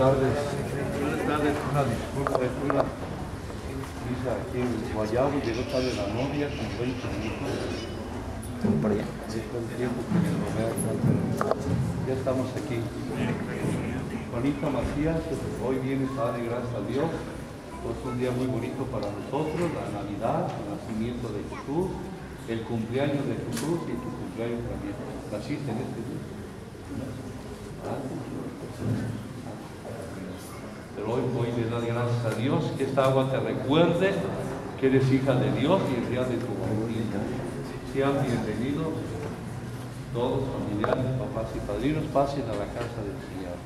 tardes. Buenas tardes. Una disculpa, es una misa aquí en Guayabo, llegó tarde la novia con 20 minutos. Por allá. Tiempo que me pero ya estamos aquí. Juanita Macías, hoy viene Padre, gracias a Dios. Es un día muy bonito para nosotros, la Navidad, el nacimiento de Jesús, el cumpleaños de Jesús y tu cumpleaños también. ¿Naciste en este día? Ah, Pero hoy, hoy le das gracias a Dios que esta agua te recuerde que eres hija de Dios y el día de tu bautizo. Sean bienvenidos todos, familiares, papás y padrinos, pasen a la casa del Señor.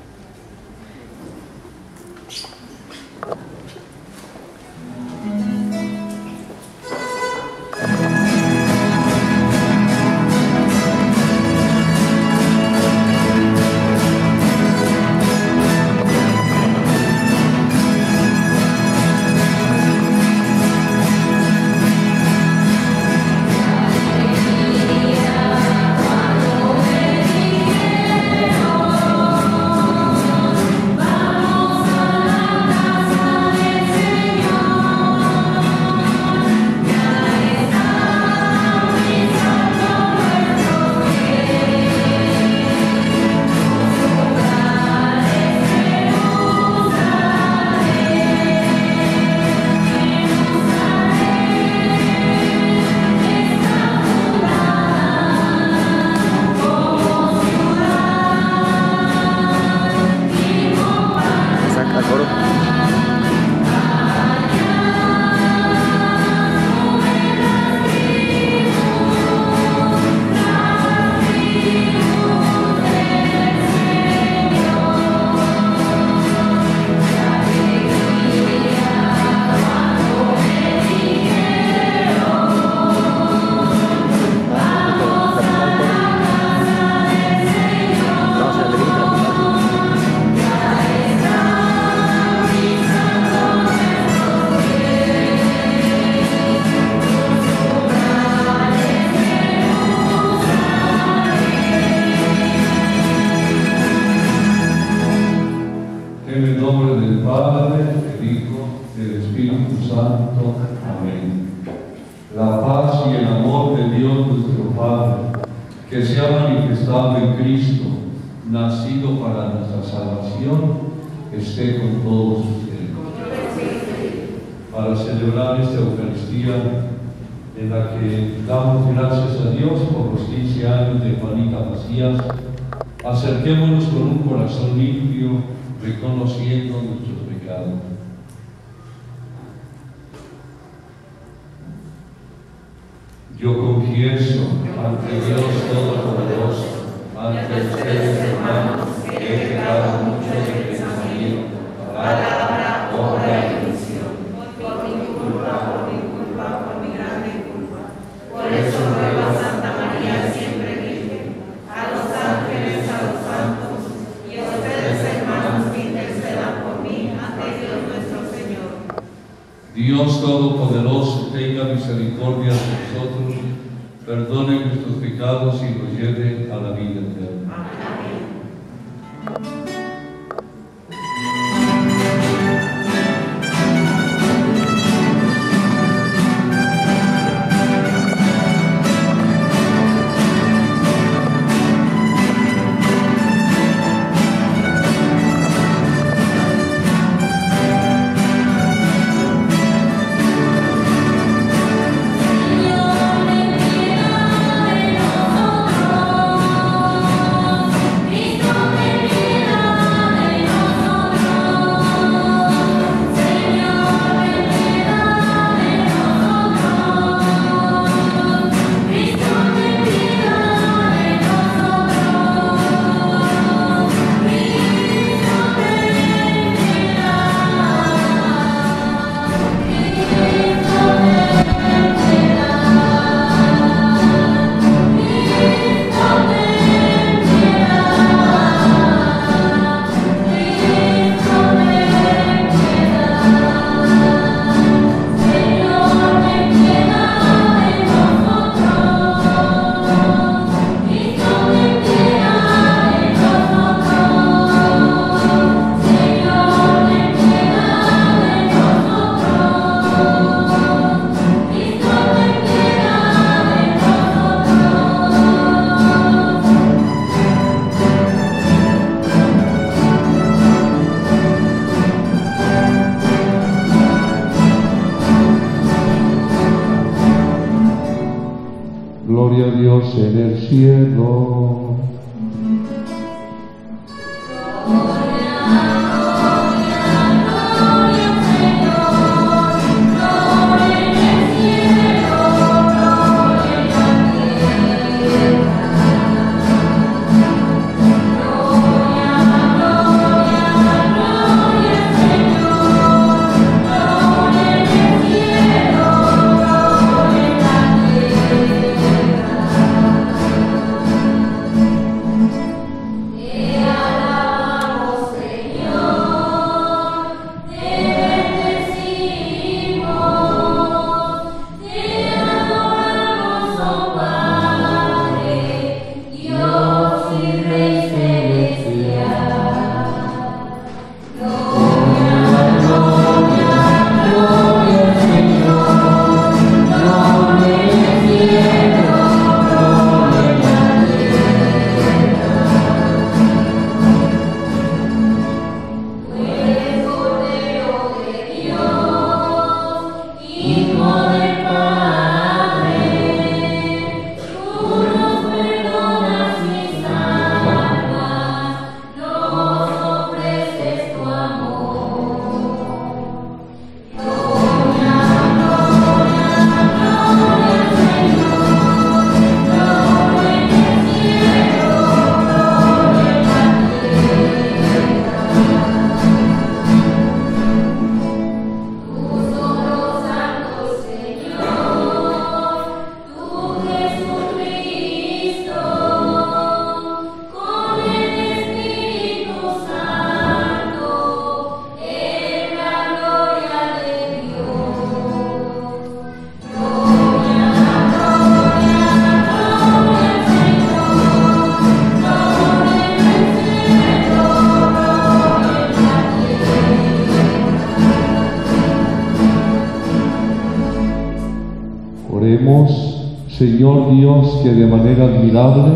Que de manera admirable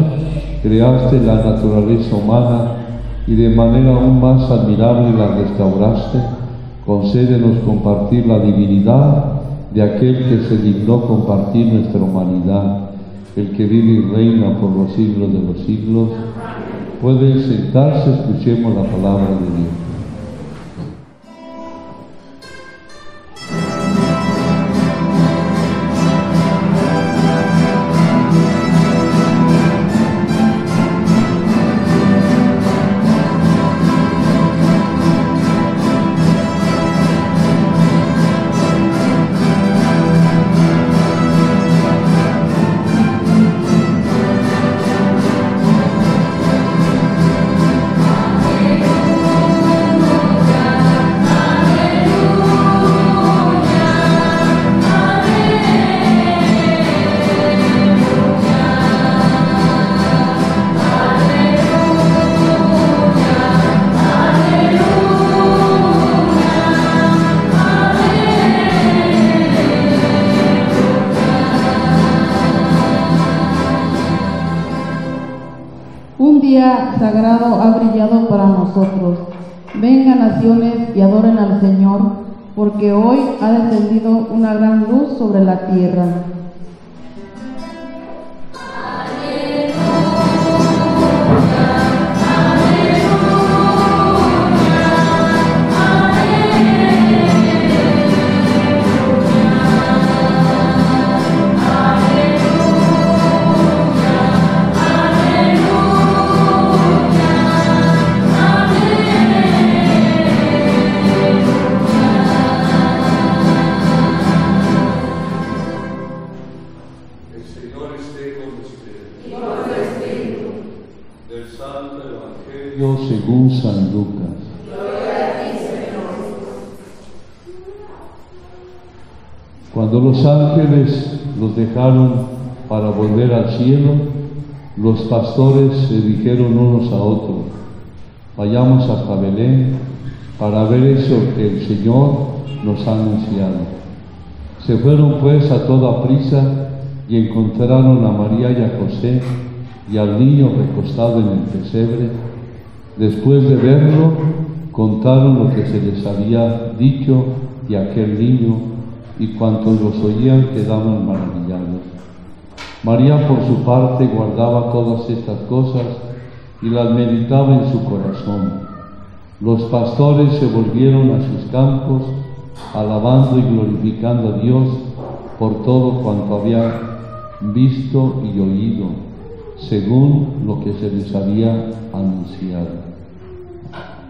creaste la naturaleza humana y de manera aún más admirable la restauraste, concédenos compartir la divinidad de aquel que se dignó compartir nuestra humanidad, el que vive y reina por los siglos de los siglos. Puede sentarse, escuchemos la palabra de Dios. Sagrado ha brillado para nosotros. Vengan naciones y adoren al Señor, porque hoy ha descendido una gran luz sobre la tierra. Al cielo, los pastores se dijeron unos a otros, vayamos hasta Belén para ver eso que el Señor nos ha anunciado. Se fueron pues a toda prisa y encontraron a María y a José y al niño recostado en el pesebre. Después de verlo, contaron lo que se les había dicho de aquel niño y cuantos los oían quedaban maravillados. María por su parte guardaba todas estas cosas y las meditaba en su corazón. Los pastores se volvieron a sus campos, alabando y glorificando a Dios por todo cuanto había visto y oído, según lo que se les había anunciado.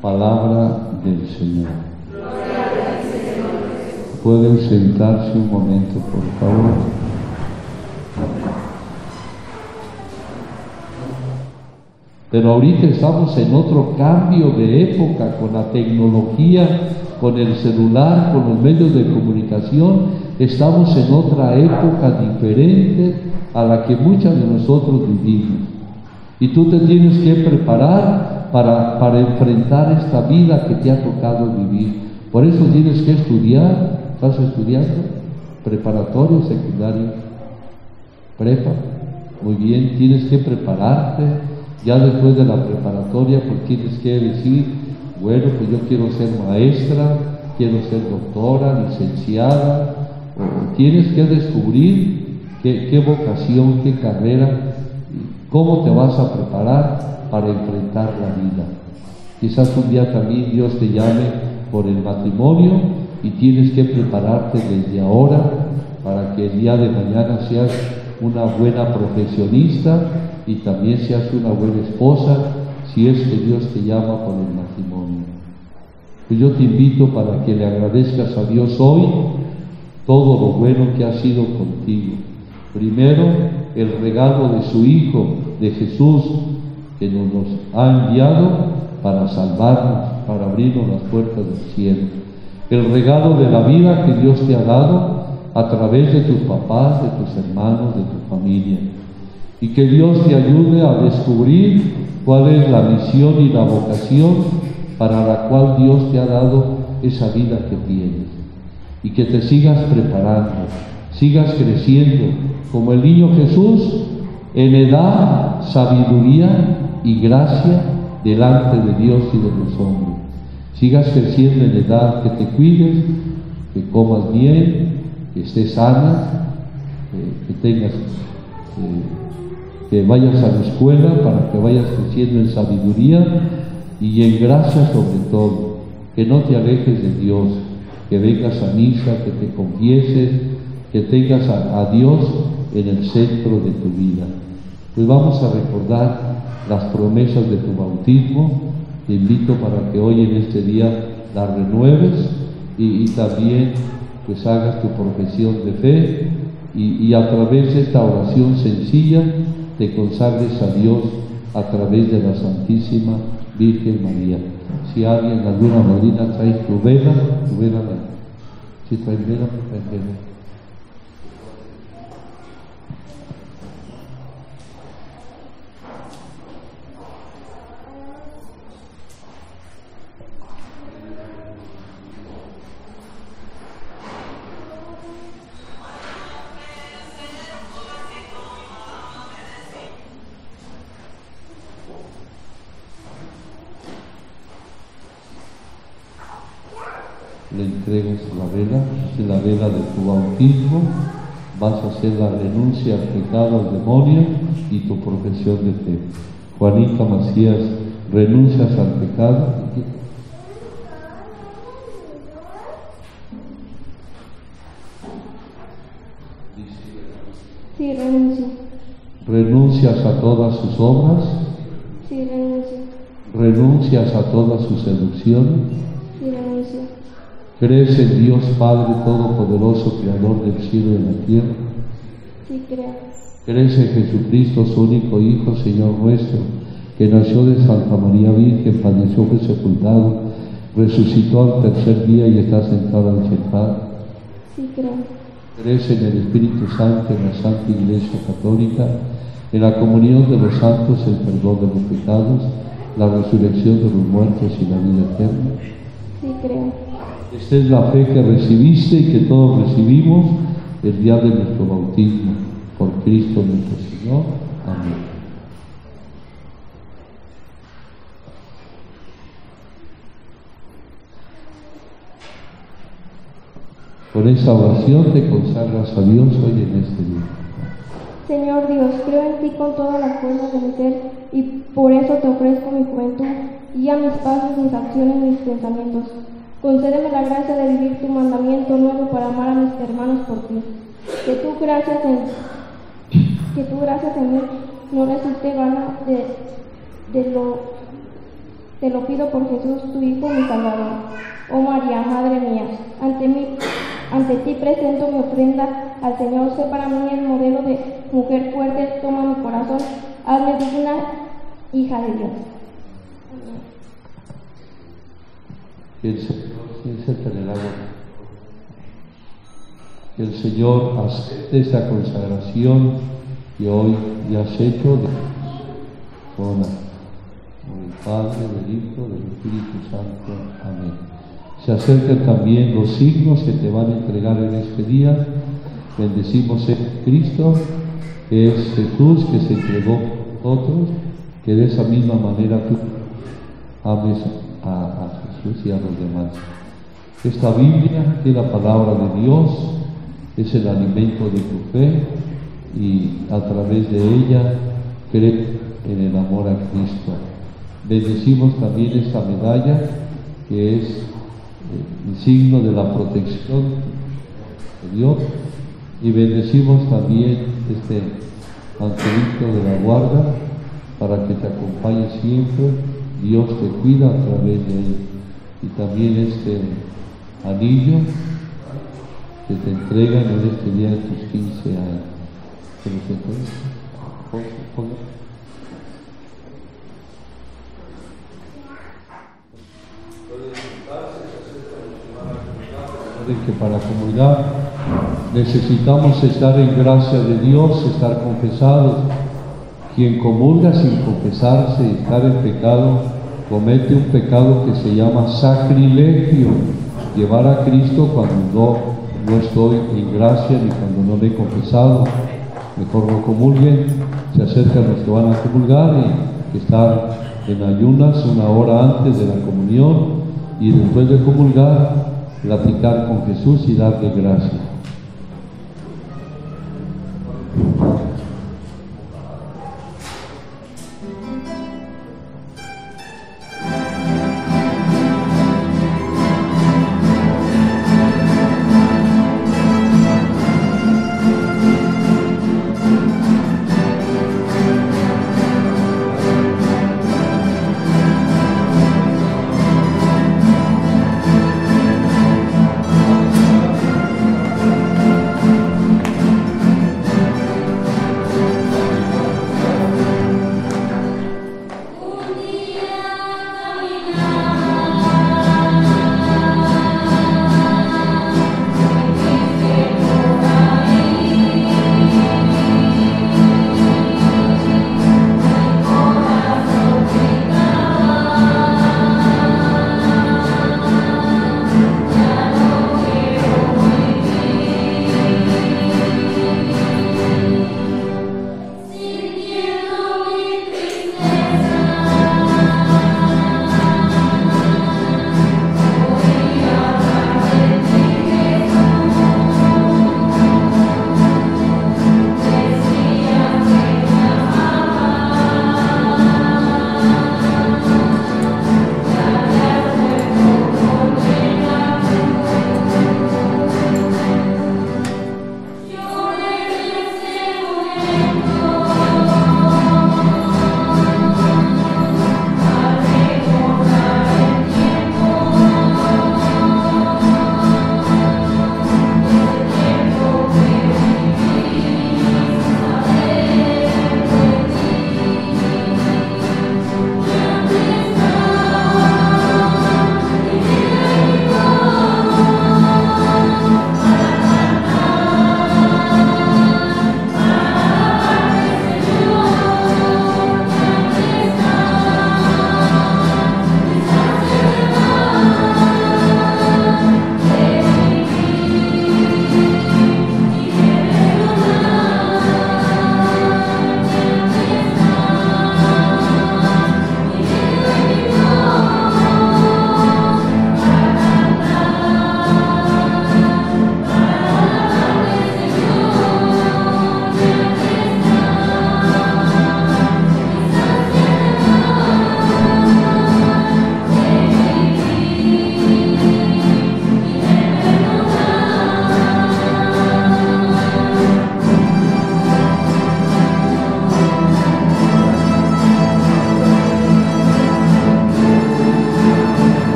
Palabra del Señor. Pueden sentarse un momento, por favor. Pero ahorita estamos en otro cambio de época con la tecnología, con el celular, con los medios de comunicación. Estamos en otra época diferente a la que muchos de nosotros vivimos. Y tú te tienes que preparar para, para enfrentar esta vida que te ha tocado vivir. Por eso tienes que estudiar. ¿Estás estudiando? Preparatorio, secundario, prepa. Muy bien, tienes que prepararte ya después de la preparatoria, pues tienes que decir, bueno, pues yo quiero ser maestra, quiero ser doctora, licenciada, tienes que descubrir qué vocación, qué carrera, cómo te vas a preparar para enfrentar la vida. Quizás un día también Dios te llame por el matrimonio y tienes que prepararte desde ahora para que el día de mañana seas una buena profesionista y también seas una buena esposa si es que Dios te llama por el matrimonio. Pues yo te invito para que le agradezcas a Dios hoy todo lo bueno que ha sido contigo. Primero, el regalo de su Hijo, de Jesús, que nos, nos ha enviado para salvarnos, para abrirnos las puertas del cielo. El regalo de la vida que Dios te ha dado a través de tus papás, de tus hermanos, de tu familia y que Dios te ayude a descubrir cuál es la misión y la vocación para la cual Dios te ha dado esa vida que tienes. Y que te sigas preparando, sigas creciendo como el niño Jesús en edad, sabiduría y gracia delante de Dios y de los hombres. Sigas creciendo en edad, que te cuides, que comas bien, que estés sana, que, tengas... Eh, que vayas a la escuela, para que vayas creciendo en sabiduría y en gracia sobre todo, que no te alejes de Dios, que vengas a misa, que te confieses, que tengas a, Dios en el centro de tu vida. Pues vamos a recordar las promesas de tu bautismo. Te invito para que hoy en este día las renueves y, también pues hagas tu profesión de fe y, y a través de esta oración sencilla te consagres a Dios a través de la Santísima Virgen María. Si alguien, alguna madrina trae tu vela, tu vela, si trae vela, trae vela. Vela, es la vela de tu bautismo, vas a hacer la renuncia al pecado, al demonio y tu profesión de fe. Juanita Macías, renuncias al pecado. Sí, renuncio. ¿Renuncias a todas sus obras? Sí, renuncio. ¿Renuncias a todas sus seducciones? ¿Crees en Dios Padre Todopoderoso, Creador del cielo y de la tierra? Sí, creo. ¿Crees en Jesucristo, su único Hijo, Señor nuestro, que nació de Santa María Virgen, padeció, fue sepultado, resucitó al tercer día y está sentado al Padre? Sí, creo. ¿Crees en el Espíritu Santo, en la Santa Iglesia Católica, en la comunión de los santos, el perdón de los pecados, la resurrección de los muertos y la vida eterna? Sí, creo. Esta es la fe que recibiste y que todos recibimos el día de nuestro bautismo por Cristo nuestro Señor. Amén. Con esa oración te consagras a Dios hoy en este día. Señor Dios, creo en ti con todas las fuerzas de mi ser y por eso te ofrezco mi juventud. Guía mis pasos, mis acciones, mis pensamientos. Concédeme la gracia de vivir tu mandamiento nuevo para amar a mis hermanos por ti. Que tu gracias en, que mí no resulte vana de, de lo, te lo pido por Jesús, tu Hijo, mi Salvador. Oh María, Madre mía, ante, ante ti presento mi ofrenda al Señor. Sé para mí el modelo de mujer fuerte, toma mi corazón, hazme digna hija de Dios. Señor, siéntate en el agua. Que el Señor acepte esta consagración que hoy ya has hecho de con, con el Padre, del Hijo, del Espíritu Santo. Amén. Se acercan también los signos que te van a entregar en este día. Bendecimos en Cristo, que es Jesús que se entregó por nosotros, que de esa misma manera tú ames a, a Y a los demás. Esta Biblia es la palabra de Dios, es el alimento de tu fe y a través de ella cree en el amor a Cristo. Bendecimos también esta medalla que es eh, el signo de la protección de Dios y bendecimos también este angelito de la guarda para que te acompañe siempre. Dios te cuida a través de él. Y también este anillo que te entregan en este día de tus 15 años. Que para comunidad necesitamos estar en gracia de Dios, estar confesados. Quien comulga sin confesarse y estar en pecado, comete un pecado que se llama sacrilegio, llevar a Cristo cuando no, no estoy en gracia ni cuando no me he confesado. Mejor no comulguen, se acercan los que van a comulgar y estar en ayunas una hora antes de la comunión y después de comulgar platicar con Jesús y darle gracias.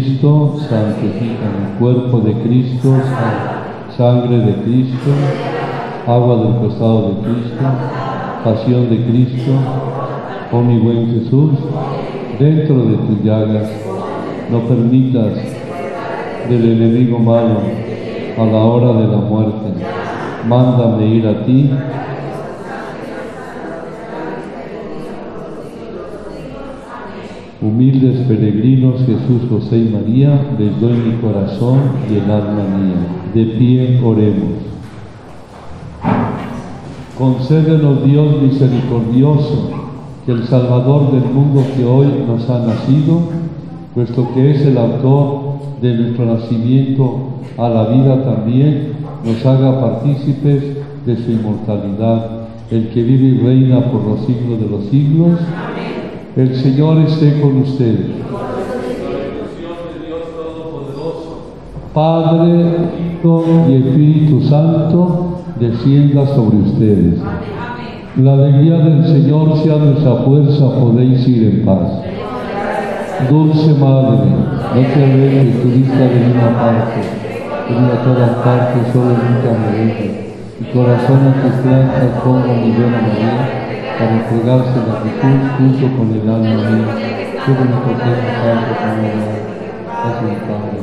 Cristo, santifica mi cuerpo de Cristo, sa- sangre de Cristo, agua del costado de Cristo, pasión de Cristo, oh mi buen Jesús, dentro de tus llagas, no permitas del enemigo malo a la hora de la muerte. Mándame ir a ti. Humildes peregrinos Jesús, José y María, les doy mi corazón y el alma mía. De pie oremos. Concédenos Dios misericordioso que el Salvador del mundo que hoy nos ha nacido, puesto que es el autor de nuestro nacimiento a la vida también, nos haga partícipes de su inmortalidad, el que vive y reina por los siglos de los siglos. El Señor esté con ustedes. Padre, Hijo y Espíritu Santo, descienda sobre ustedes. La alegría del Señor sea nuestra fuerza, podéis ir en paz. Dulce Madre, no te alejes tu vista de ninguna parte, a todas partes, solo nunca me dejes. Mi corazón a tus plantas pongo mi buena María, para entregarse a Jesús junto con el alma mía, que me protege tanto como mi Padre.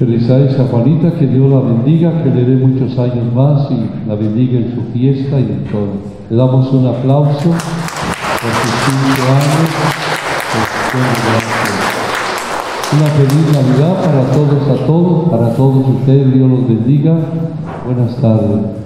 Felicidades a Juanita, que Dios la bendiga, que le dé muchos años más y la bendiga en su fiesta y en todo. Le damos un aplauso por sus cinco años. por sus gracias. Una feliz Navidad para todos, a todos, para todos ustedes, Dios los bendiga. Buenas tardes.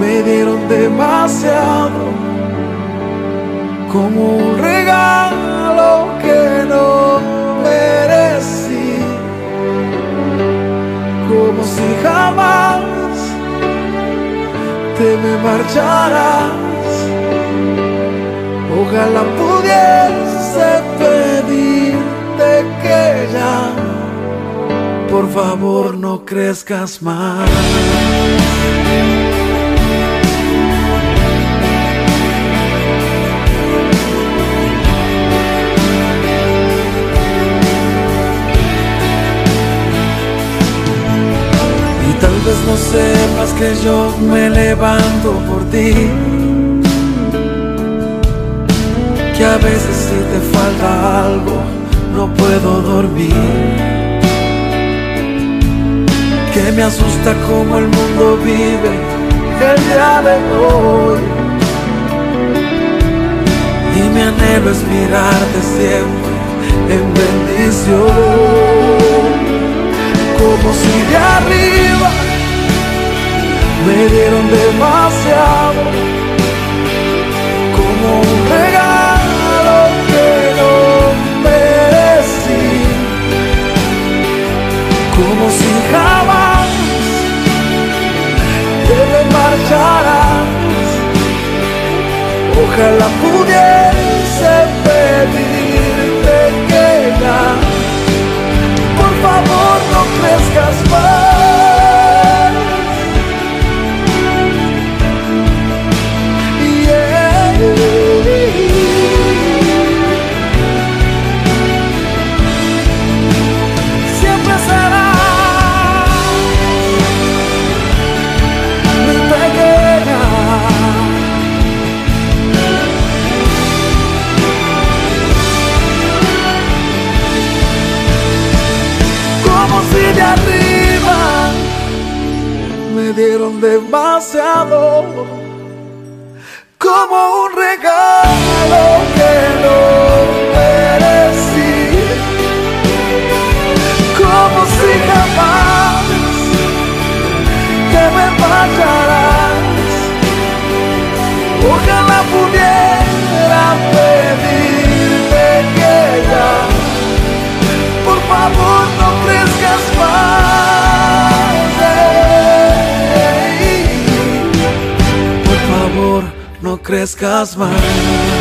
me dieron demasiado, como un regalo que no merecí, como si jamás te me marcharás. Ojalá pudiese pedirte que ya por favor no crezcas más. No sepas que yo me levanto por ti. Que a veces si te falta algo no puedo dormir que me asusta como el mundo vive el día de hoy. Y mi anhelo es mirarte siempre en bendición, como si de arriba me dieron demasiado, como un regalo que no merecí, como si jamás marcharás. Ojalá pudiese no crezcas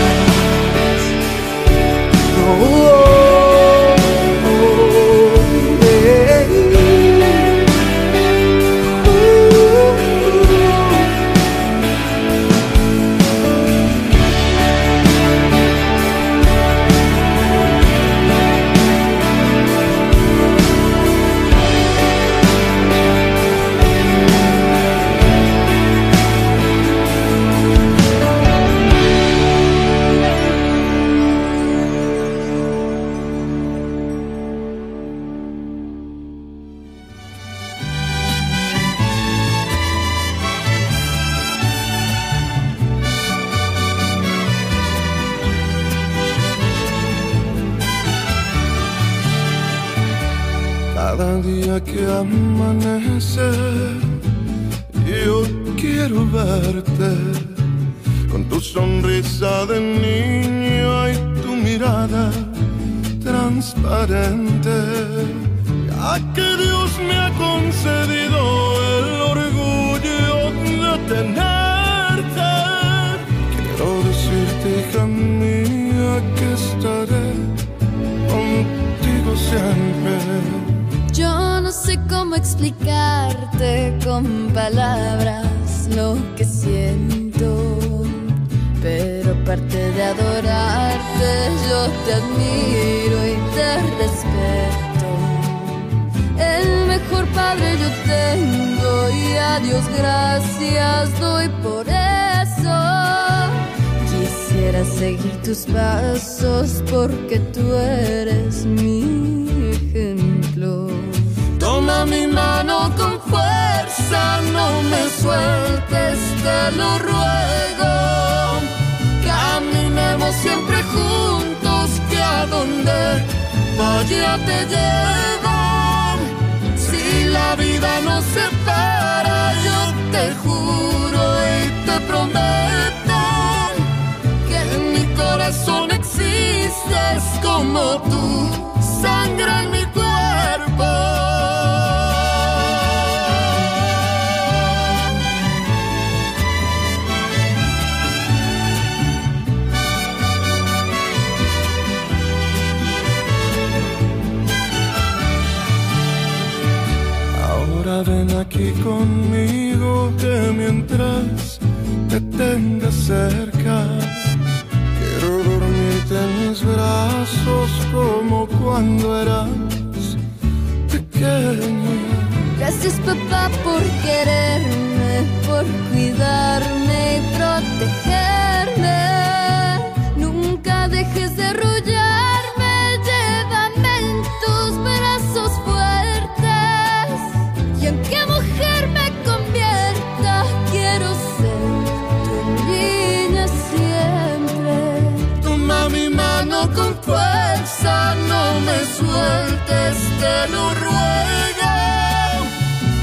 te lo ruego.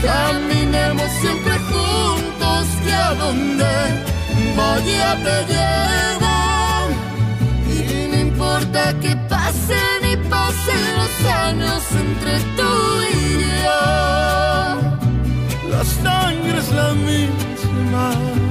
Caminemos siempre juntos, que a donde vaya te llevo. Y no importa que pasen y pasen los años entre tú y yo. La sangre es la misma.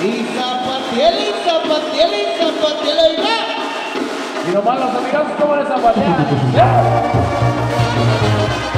Y zapatiel, y zapatiel, y zapatiel, y va. Y nomás los amigos como les zapatean.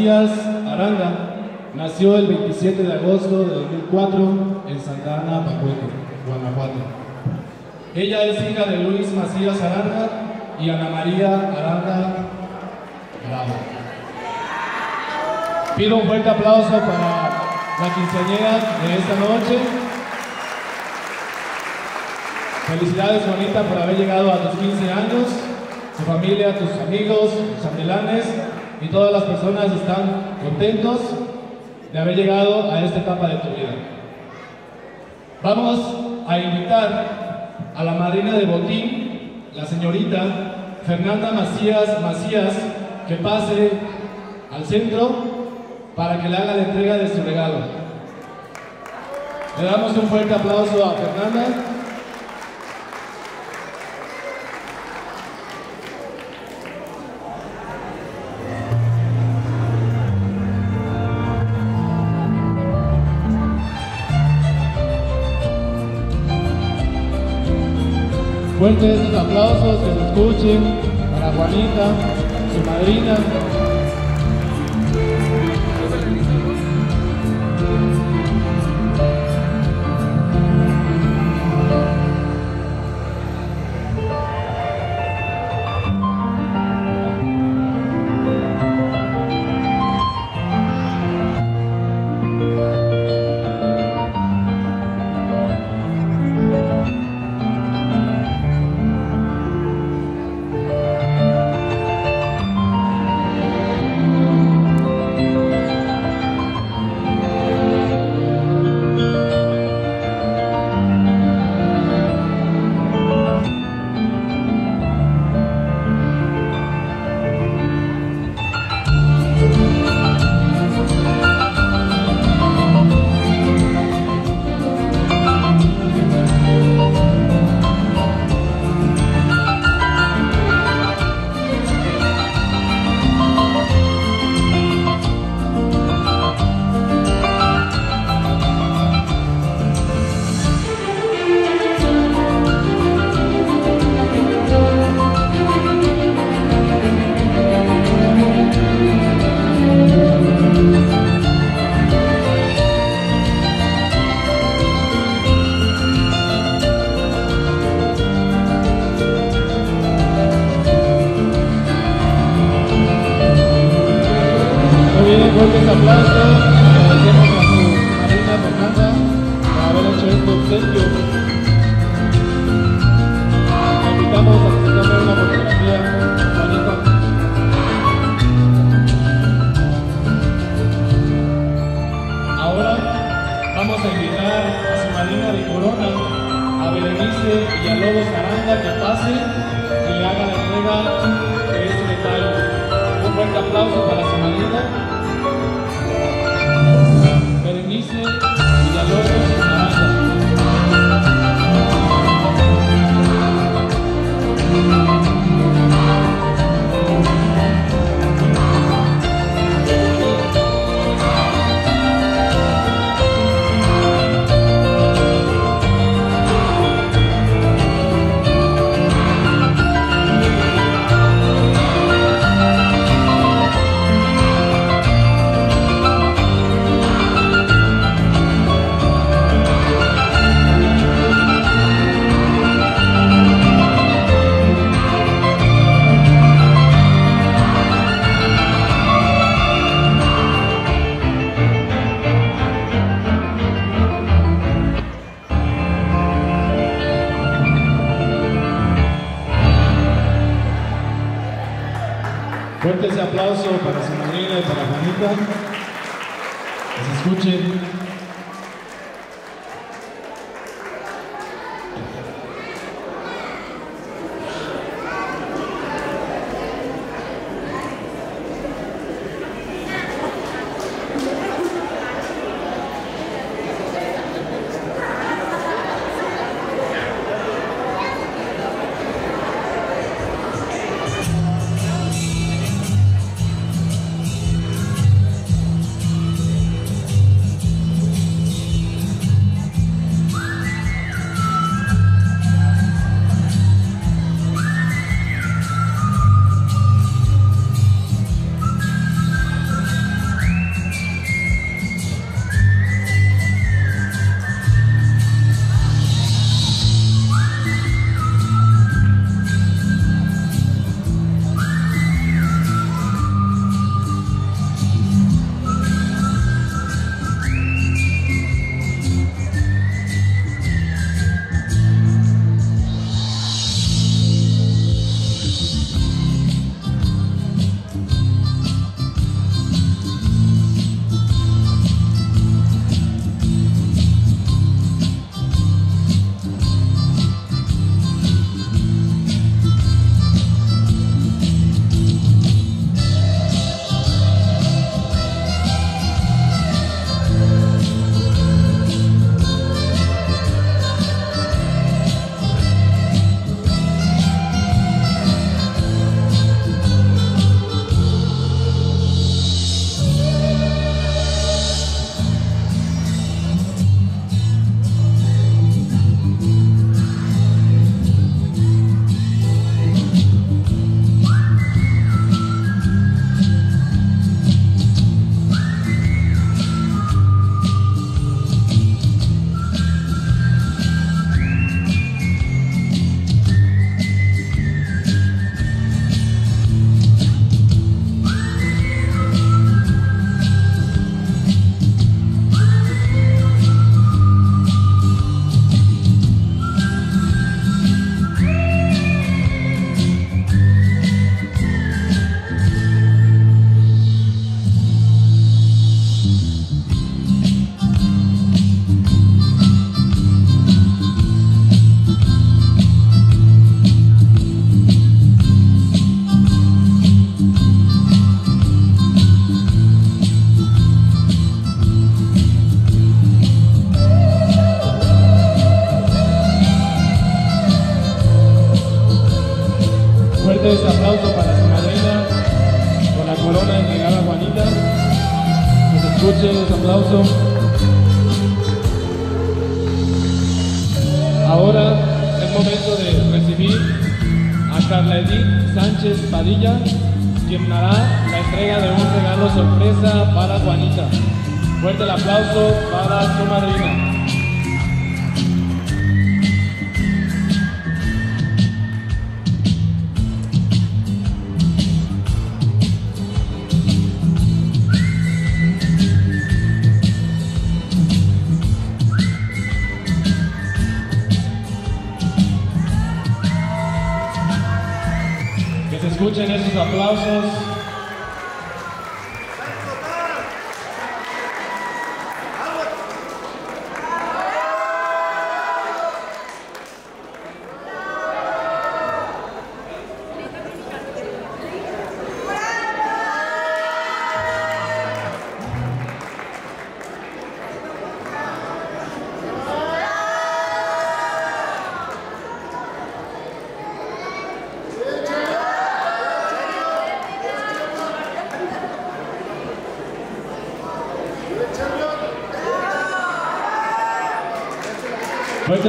Macías Aranda nació el 27 de agosto de 2004 en Santa Ana, Pacueto, Guanajuato. Ella es hija de Luis Macías Aranda y Ana María Aranda Bravo. Pido un fuerte aplauso para la quinceañera de esta noche. Felicidades Juanita por haber llegado a tus 15 años, tu familia, tus amigos, tus chambelanes y todas las personas están contentos de haber llegado a esta etapa de tu vida. Vamos a invitar a la madrina de botín, la señorita Fernanda Macías Macías, que pase al centro para que le haga la entrega de su regalo. Le damos un fuerte aplauso a Fernanda. Fuertes estos aplausos que se escuchen para Juanita, su madrina. Aplauso.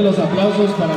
Los aplausos para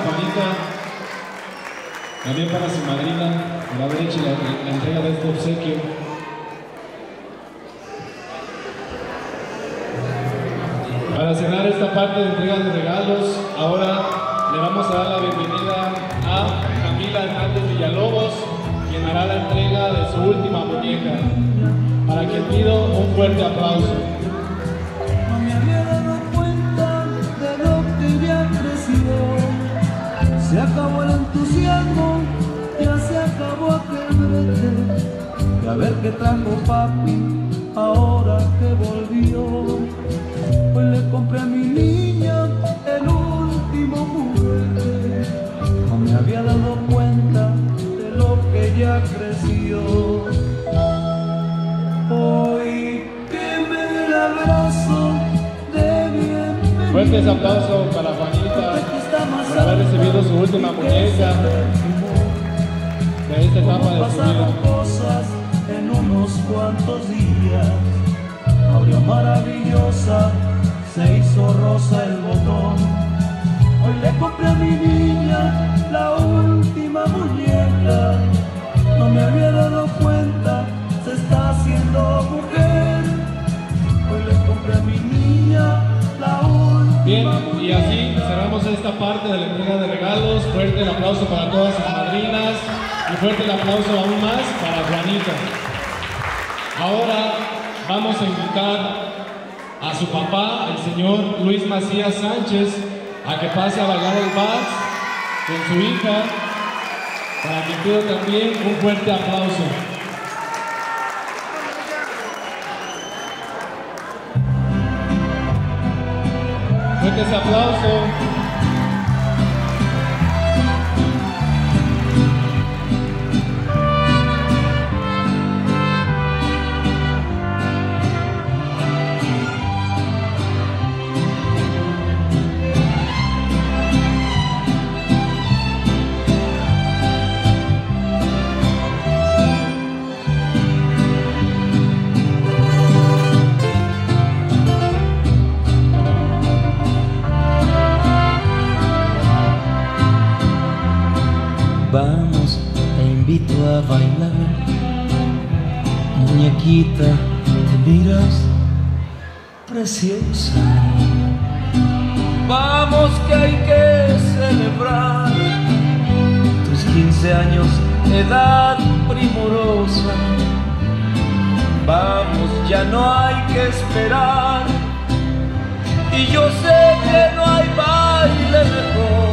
Muñequita, te miras preciosa. Vamos que hay que celebrar tus 15 años, edad primorosa. Vamos, ya no hay que esperar. Y yo sé que no hay baile mejor.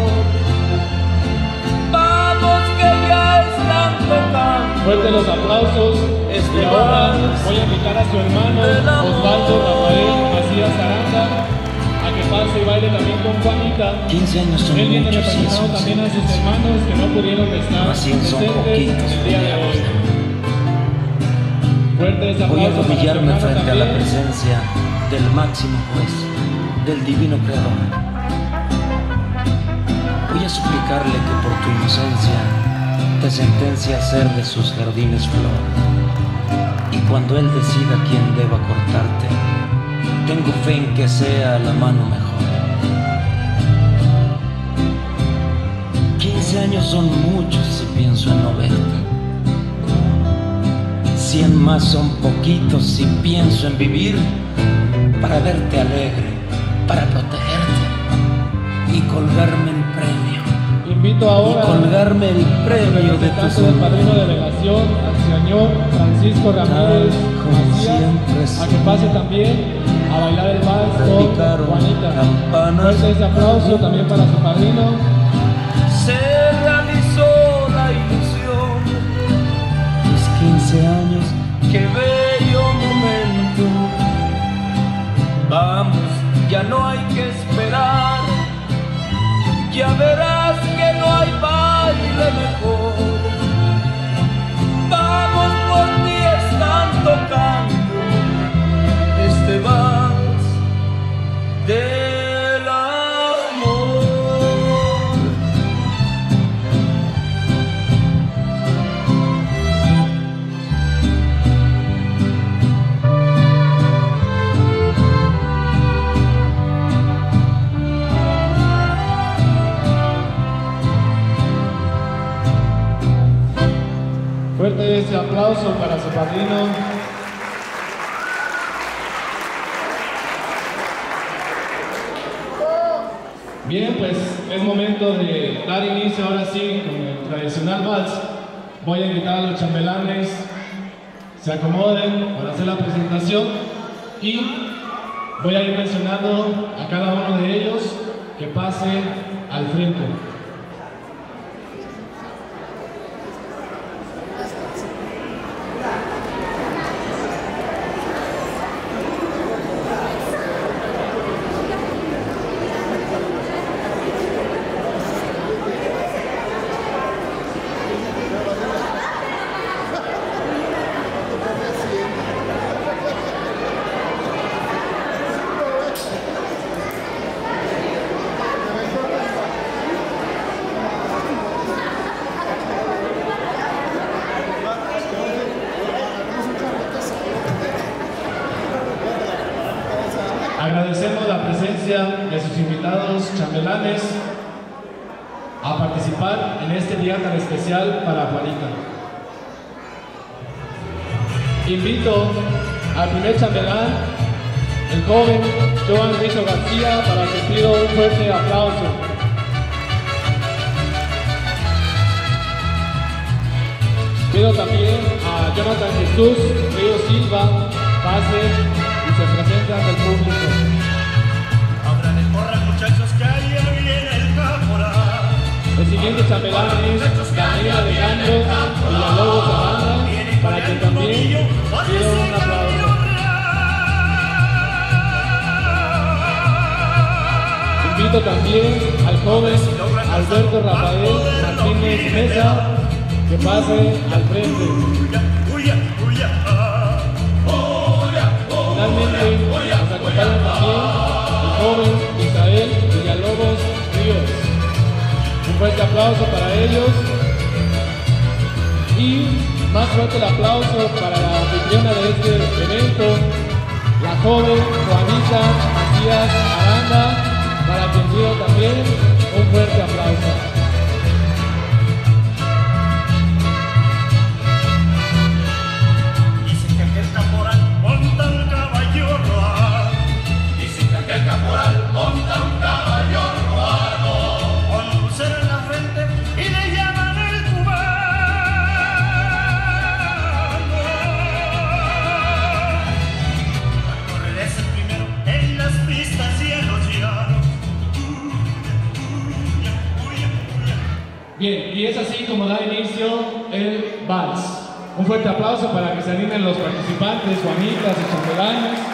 Fuerte los aplausos. Y ahora voy a invitar a su hermano Osvaldo Rafael Macías Aranda a que pase y baile también con Juanita. 15 años son Él viene muchos, sí, representando son también a sus hermanos que no pudieron estar presentes el día de hoy. Fuertes Voy a humillarme frente a la presencia del máximo juez, del divino creador. Voy a suplicarle que por tu inocencia te sentencia a ser de sus jardines flor. Y cuando él decida quién deba cortarte, tengo fe en que sea la mano mejor. 15 años son muchos si pienso en 90. Cien más son poquitos si pienso en vivir para verte alegre, para protegerte y colgarme el premio invito ahora y colgarme el premio de tu del padrino delegación, al señor Francisco Ramírez Macías, a que pase también a bailar el vals con Juanita. Campanas, Fuerte ese aplauso también para su padrino. Se realizó la ilusión, mis 15 años, qué bello momento. Vamos, ya no hay que esperar, ya verás. bye, bye, Fuerte ese aplauso para su padrino. Bien, pues es momento de dar inicio ahora sí con el tradicional vals. Voy a invitar a los chambelanes, se acomoden para hacer la presentación y voy a ir mencionando a cada uno de ellos que pase al frente. También al joven Alberto Rafael Martínez Mesa que pase al frente. Finalmente nos acompaña también el joven Isael Villalobos Ríos. Un fuerte aplauso para ellos. Y más fuerte el aplauso para la anfitriona de este evento, la joven Juanita Macías Aranda, para quien pido también un fuerte aplauso. Es así como da inicio el vals. Un fuerte aplauso para que se animen los participantes, Juanitas y chambelanes.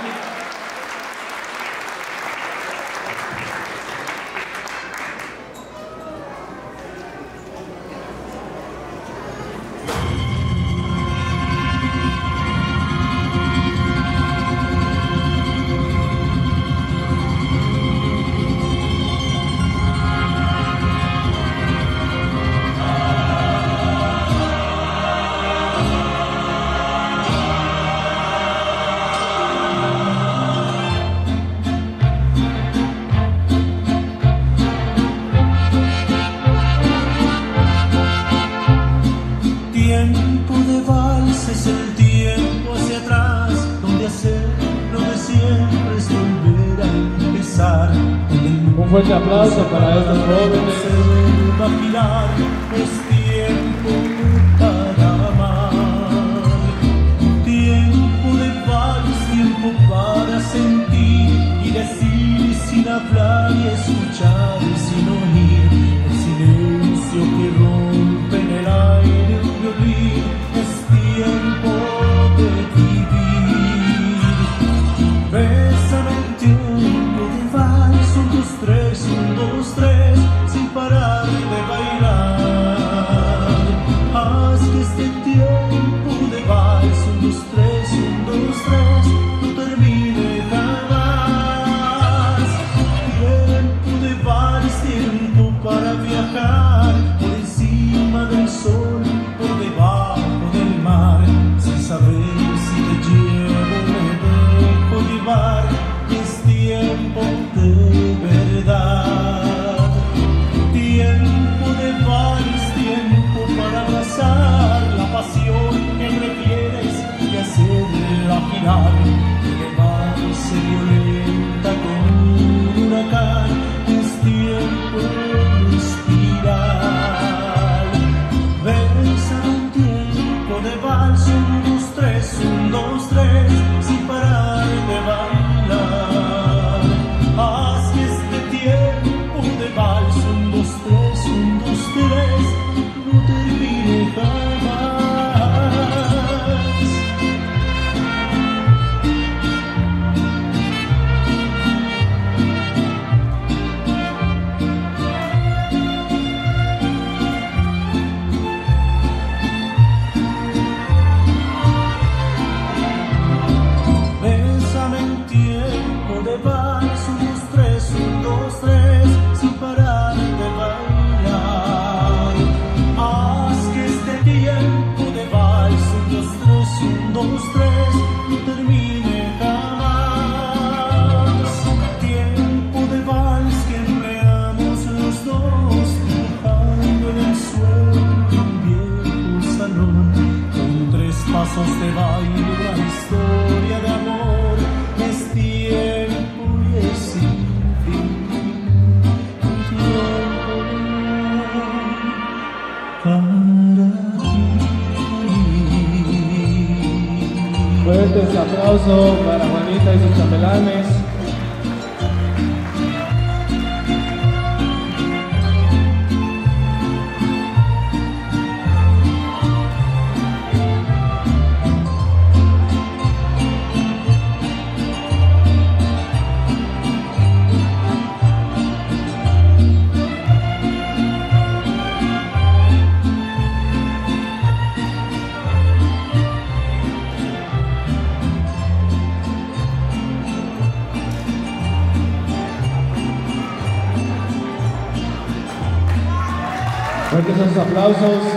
Aplauso aplausos.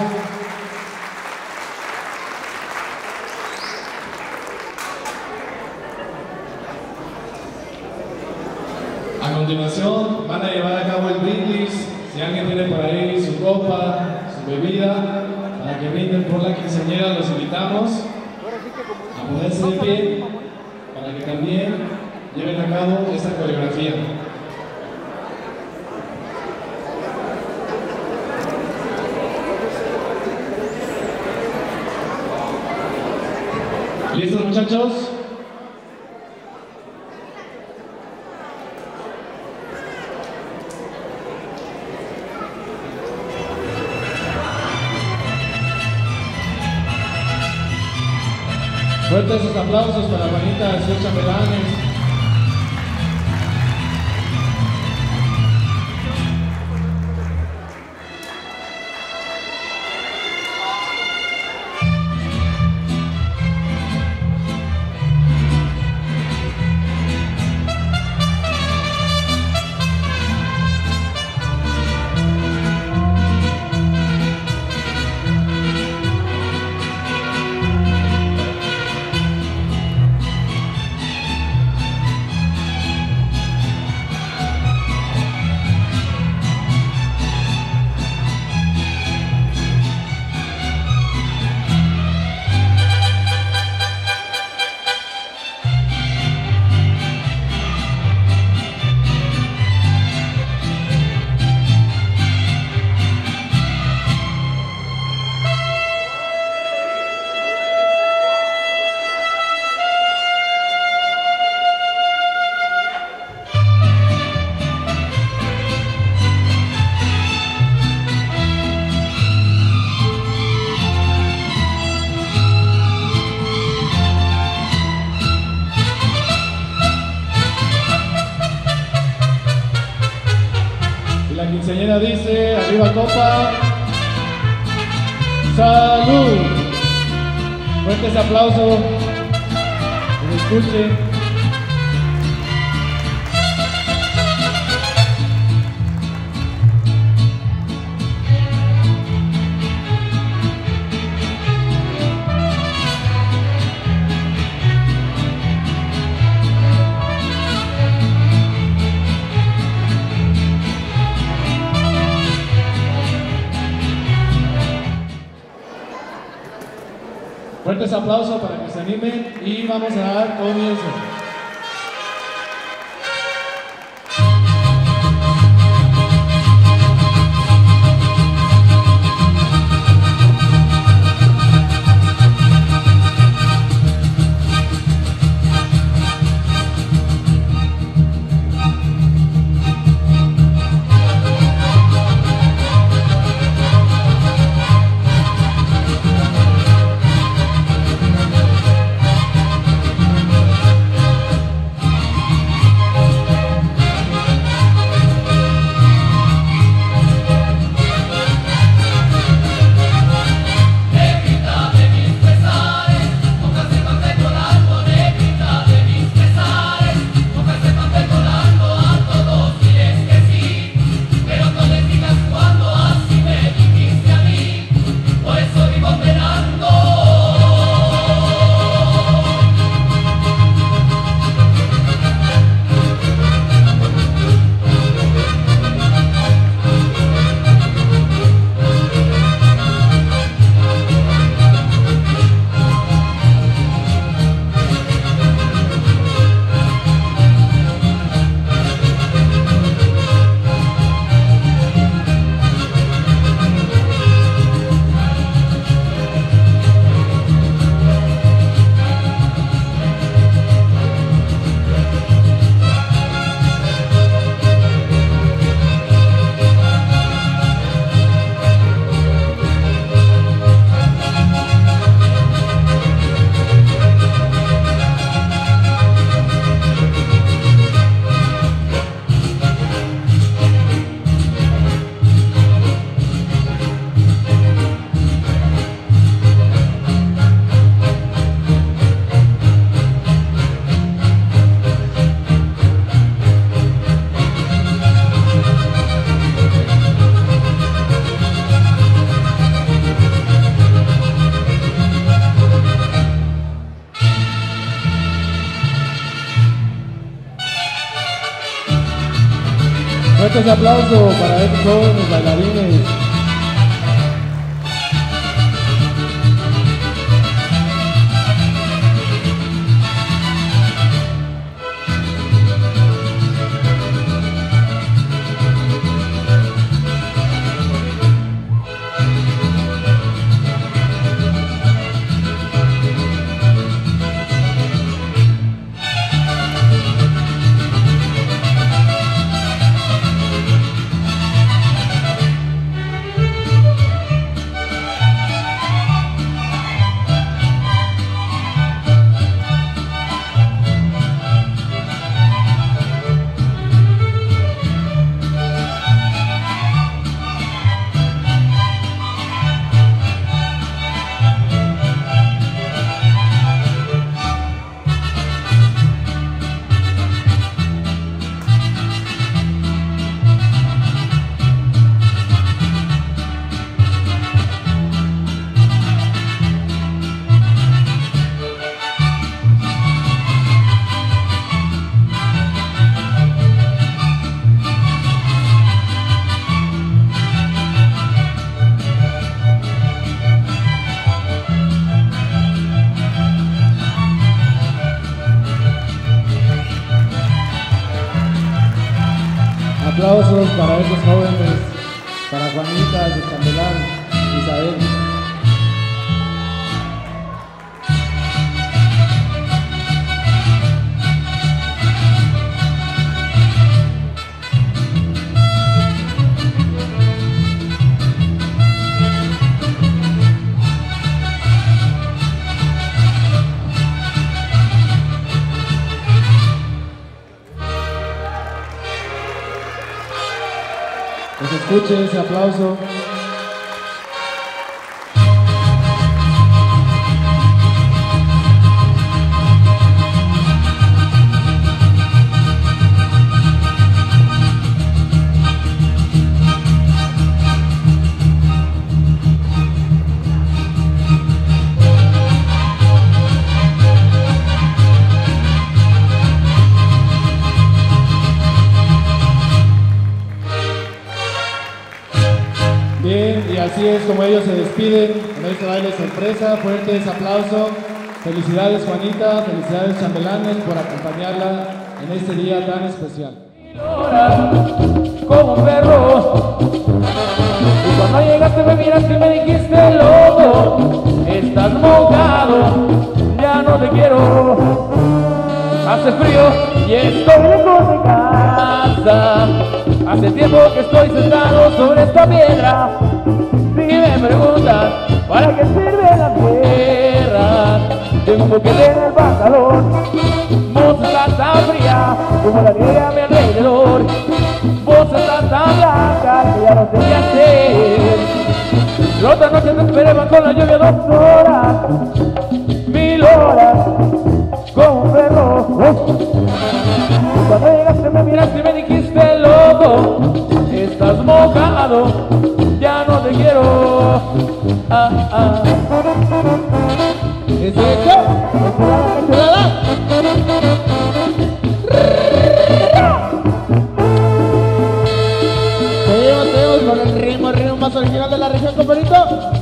Fuertes se escuche ese aplauso. Así es como ellos se despiden en este baile sorpresa. Fuertes aplausos. Felicidades Juanita, felicidades chambelanes por acompañarla en este día tan especial. como un perro. Y cuando llegaste me miraste y me dijiste, loco, estás mojado, ya no te quiero. Hace frío y estoy lejos de casa. Hace tiempo que estoy sentado sobre esta piedra. ¿Para qué sirve la tierra? Tengo que tener el pantalón. Estás tan fría como la nieve a mi alrededor. Vos estás tan blanca que ya no sé qué hacer. La otra noche te esperé con la lluvia dos horas, mil horas, como un perro. Y cuando llegaste me miraste y me dijiste, loco, estás mojado, te quiero. Ah, ah.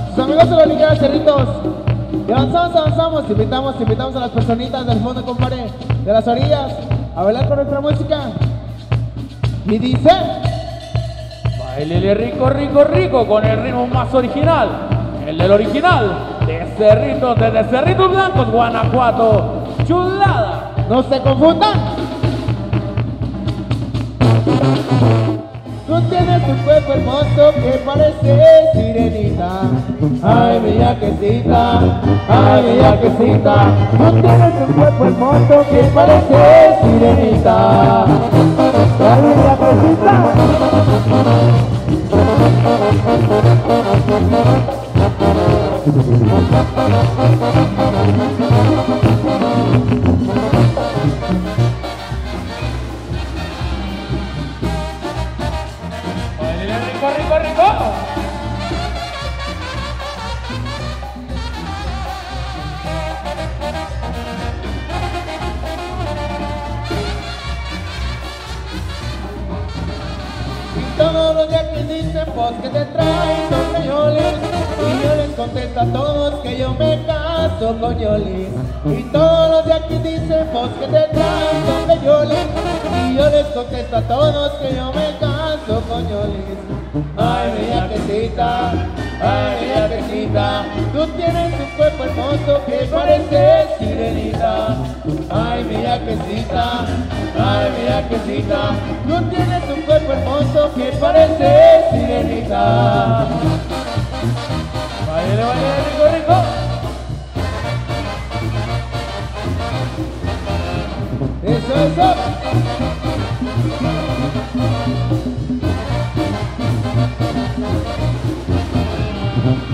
Sus amigos de la Liga de Cerritos. Y avanzamos, avanzamos, invitamos, invitamos a las personitas del fondo, compadre, de las orillas, a bailar con nuestra música. Y dice... Bailele rico, rico, rico con el ritmo más original, el del original, de Cerritos, desde Cerritos Blancos, Guanajuato. Chulada. No se confundan. Tú tienes un cuerpo hermoso que parece sirenita. Ay, mi yaquecita, ay, mi yaquecita. Tú tienes un cuerpo hermoso que parece sirenita. Ay, mi yaquecita. Dicen pues que te traen son señores Y yo les contesto a todos que yo me caso con Yolis Y todos los días que dicen pues que te traen son de Yolis Y yo les contesto a todos que yo me caso con Yolis Ay, mi yaquecita, ay, yaquecita Tú tienes un cuerpo hermoso que parece sirenita. Ay, mi yaquecita, ay, mi yaquecita Tú tienes un cuerpo hermoso que parece sirenita. Bailele, bailele rico, rico. Eso, eso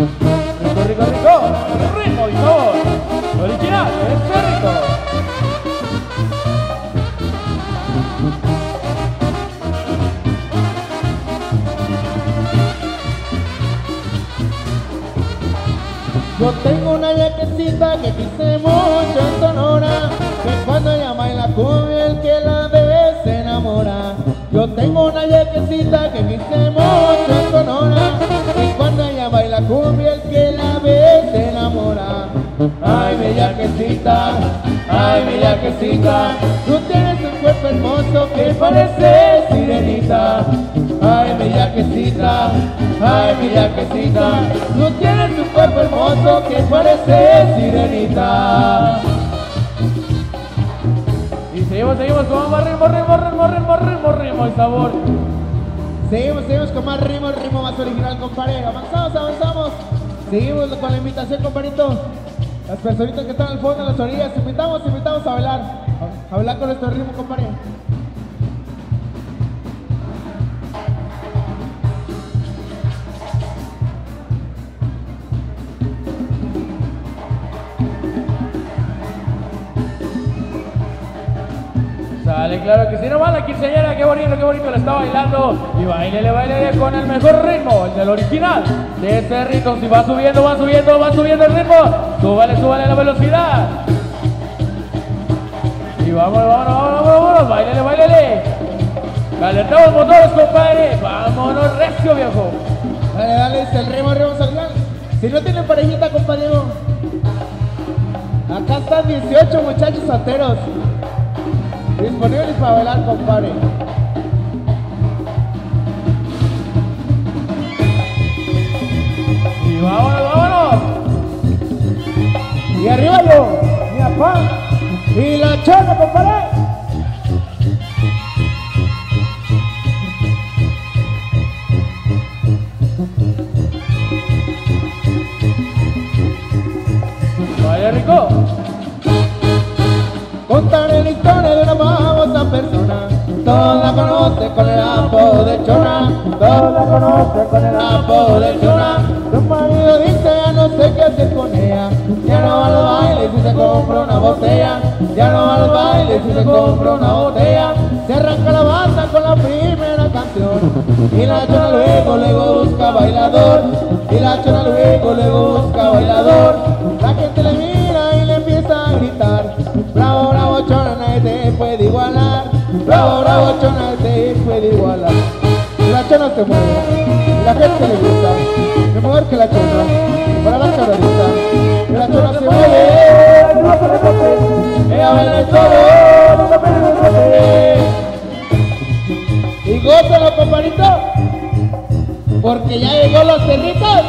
Rico, rico, rico. Ritmo y sabor. Original, de Cerritos. Yo tengo una yaquecita que quise mucho en Sonora Que cuando ella baila cumbia el que la ve se enamora Yo tengo una yaquecita que quise mucho en Yaquecita, ay mi yaquecita Tú tienes un cuerpo hermoso que parece sirenita Ay mi yaquecita, ay mi yaquecita Tú tienes un cuerpo hermoso que parece sirenita Y seguimos, seguimos con más ritmo, ritmo, ritmo, ritmo, ritmo, ritmo y sabor. Seguimos, seguimos con más ritmo, ritmo más original, compadre. Avanzamos, avanzamos. Seguimos con la invitación, compadrito. Las personitas que están al fondo, en las orillas, invitamos, invitamos a bailar. A bailar con nuestro ritmo, compadre. Sale, claro que sí, nomás la quinceañera, qué bonito, qué bonito la está bailando. Y bailele, bailele con el mejor ritmo, el del original, de Cerritos. Y va subiendo, va subiendo, va subiendo el ritmo. Súbale, súbale la velocidad. Y vámonos, vámonos, vámonos, vámonos, bailele, bailele. Calentamos motores, compadre. Vámonos, recio, viejo. Dale, dale, es el remo, remo social. Si no tienen parejita, compa Diego. Acá están 18 muchachos solteros. Disponibles para bailar, compadre. Y vámonos, vámonos. Y arriba yo, mi papá. Y la chona, compadre. La historia de una famosa persona. Todos la conocen con el apodo de Chona. Todos la conocen con el apodo de Chona. Su marido dice ya no sé qué hacer con ella. Ya no va a los bailes y se compra una botella. Ya no va a los bailes y se compra una botella. Se arranca la banda con la primera canción. Y la chona luego, luego busca bailador. Y la chona luego, luego busca bailador. Chona, puede igualar. Bravo, bravo, chona, te puede igualar. La chona se mueve, la gente le gusta. Mejor que la chona, para la. Y la chona se mueve, se. Ella baila el solo, se. Y gózalo, compadrito, porque ya llegó los cerritos.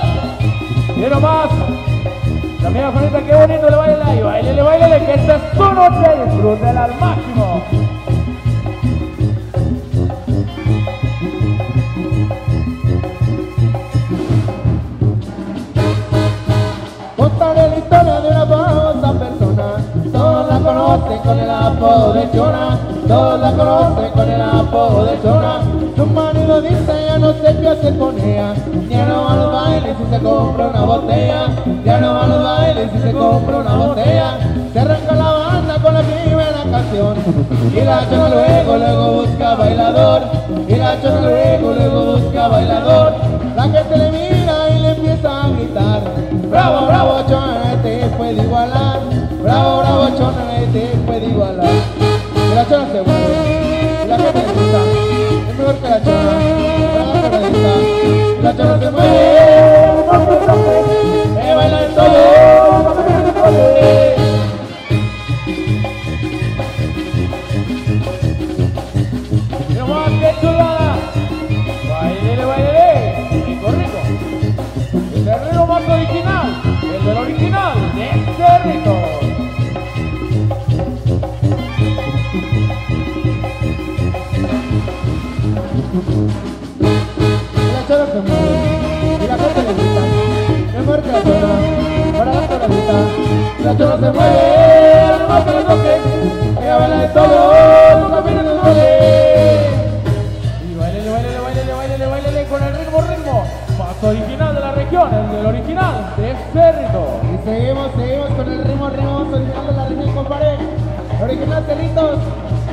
Y nomás. Mía Juanita, qué bonito le baila. Y bailele, bailele, que esta es su noche. Disfrútela al máximo. Contaré la historia de una famosa persona. Todos la conocen con el apodo de Chona. Todos la conocen con el apodo de Chona. Su marido dice ya no sé qué hacer con ella. Ya no va a los bailes y se compra una botella. Ya no va a y se compra una botella. Se arranca la banda con la primera canción. Y la chona luego, luego busca bailador. Y la chona luego, luego busca bailador. La gente le mira y le empieza a gritar. Bravo, bravo, chona, te puede igualar. Bravo, bravo, chona, te puede igualar. Y la chona se mueve. Chona se mueve. No se le toque. Ella baila de todo. No camina de noche. Y bailele, bailele, bailele, bailele, bailele con el ritmo, ritmo. Más original de la región. El del original. De Cerrito. Y seguimos, seguimos con el ritmo, ritmo original de la región, compadre. Original Cerritos.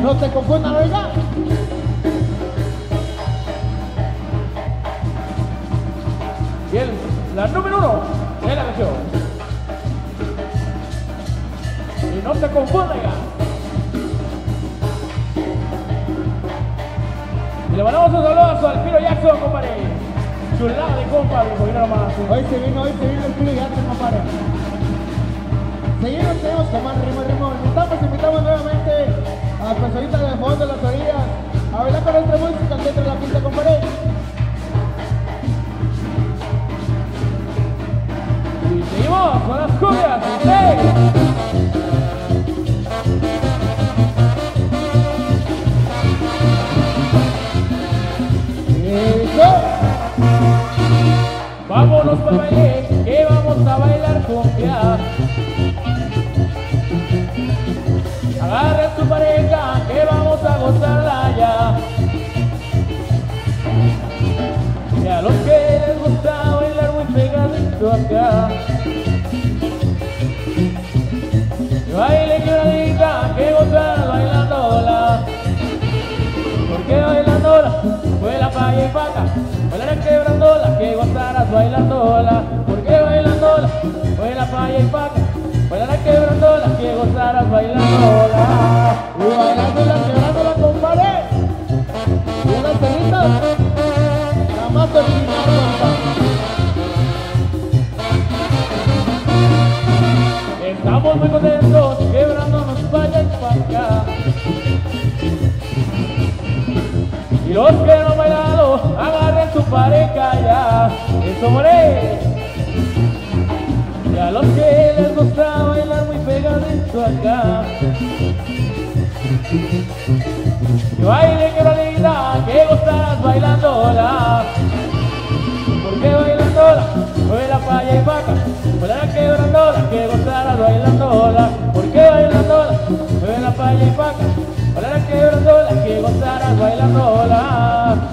No se confundan, oiga. El, la número Hoy se vino, hoy se vino el Pilo Jackson, compadre. Seguimos, seguimos con más ritmo, ritmo. Invitamos, invitamos nuevamente a las personitas de fondo, las orillas, a bailar con nuestra música dentro de la pista, compadre. Y seguimos con las cumbias. ¡Sí! Baile, que vamos a bailar cumbia. Agarre a tu pareja, que vamos a gozarla ya. Y a los que les gusta bailar muy pegadito acá. Que baile quebradita, que gozar bailándola. Porque bailándola fue la falla y paca. Bailaré quebrándola, que gozarás bailandola, porque bailandola, baila pa' allá y pa' acá, baila la quebrandola, que gozarás bailandola, y bailándola, quebrándola con pared, y una cerrita, jamás terminará Estamos muy contentos, quebrándonos pa' allá y pa' acá, y los que no tu pareja ya, eso moré. Y a los que les gusta bailar muy pegadito acá. Que baile Carolina, que gustarás bailándola. Porque bailándola, fue la paya y vaca, fue la quebrandola, que gustarás bailándola. Porque bailándola, fue la paya y vaca, fue la quebrandola, que gustarás bailándola.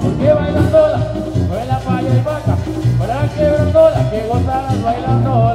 porque bailando la, la falla y vaca, para quebrandola, que gozaras bailando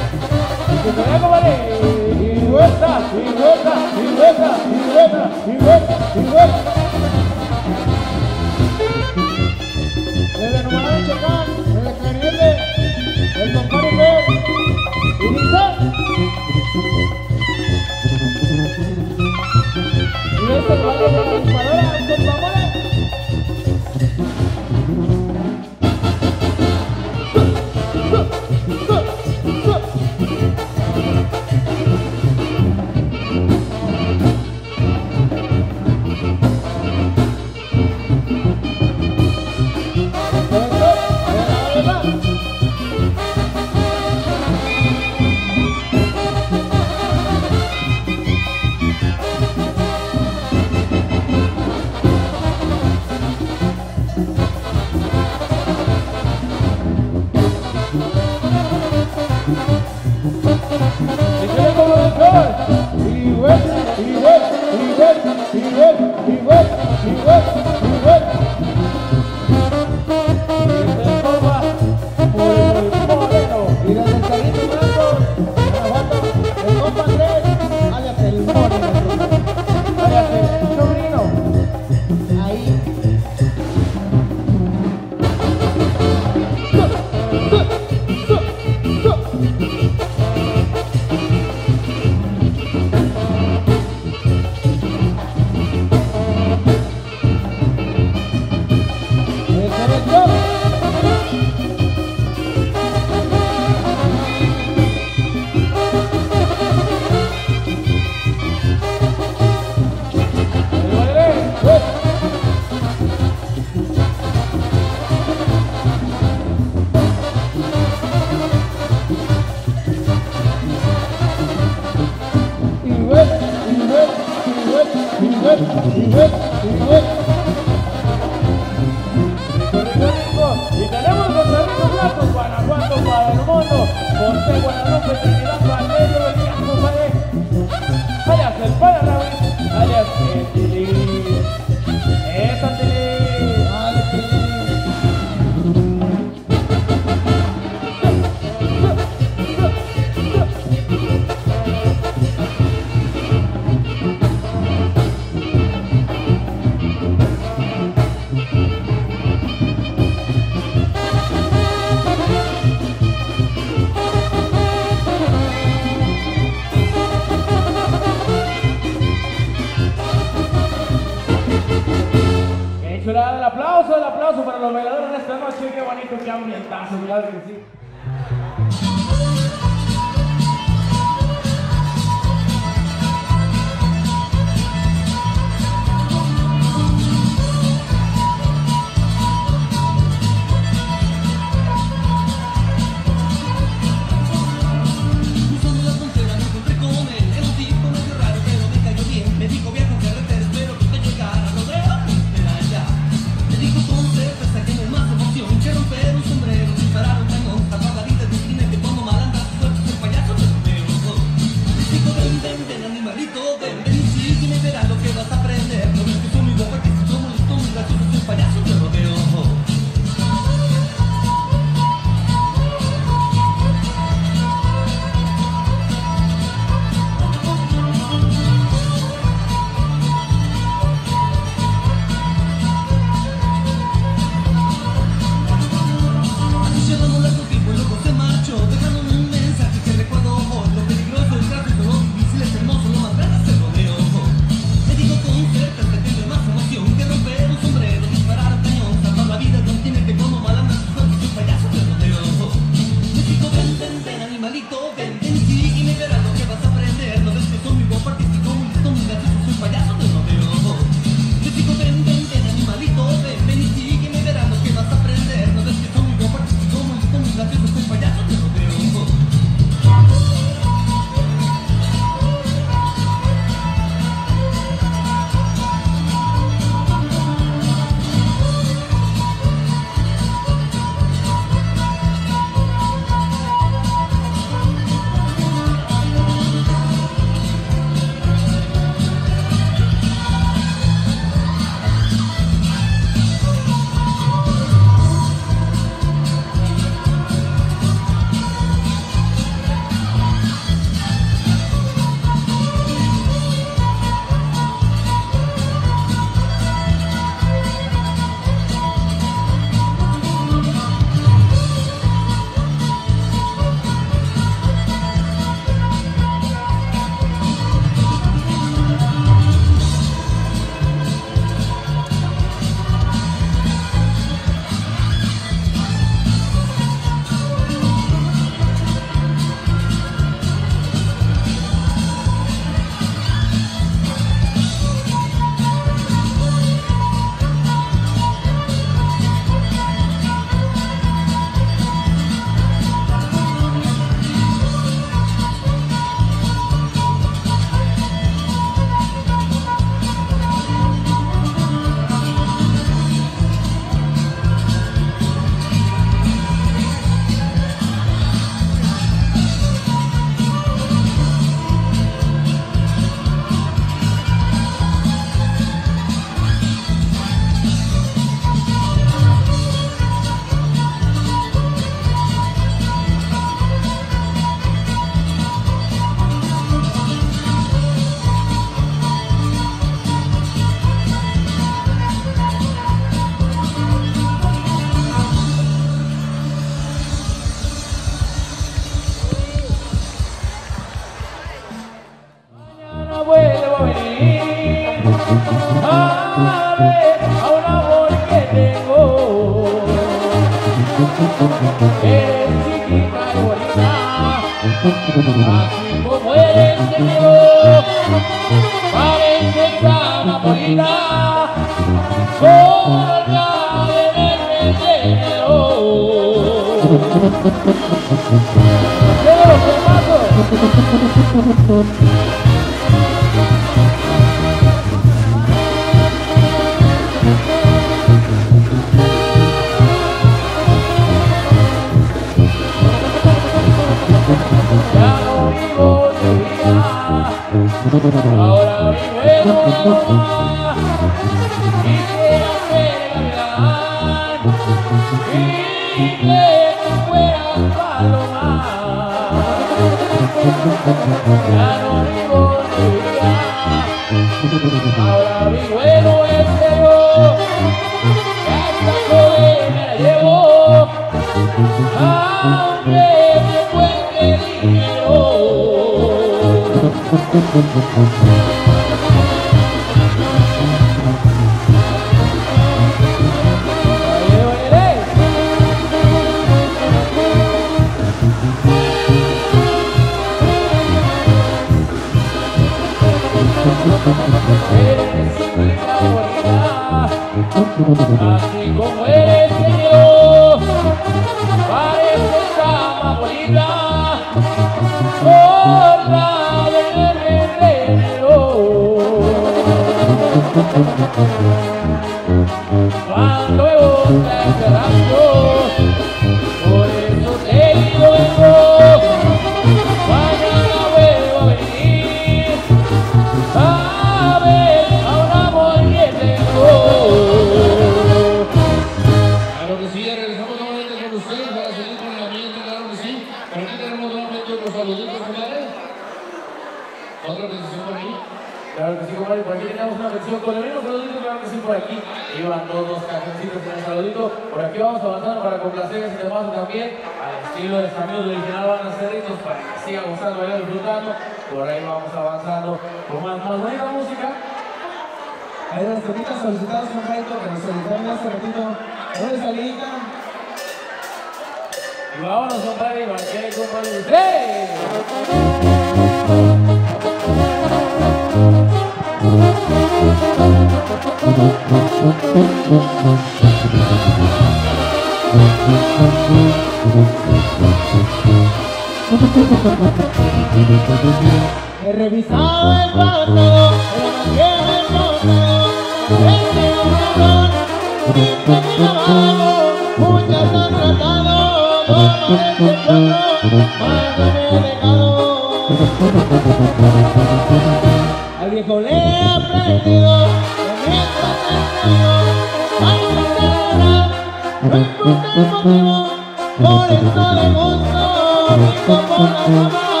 Y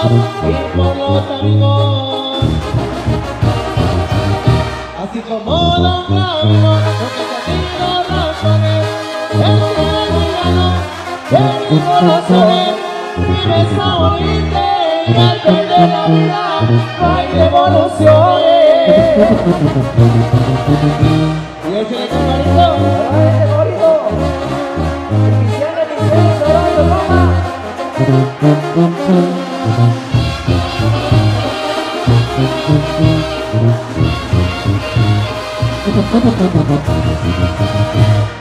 por los amigos. Así como Don Claudio, porque corazones, perder la vida, hay devoluciones. Y échale compadrito, ¡ay, bonito! Bendiciones, bendiciones,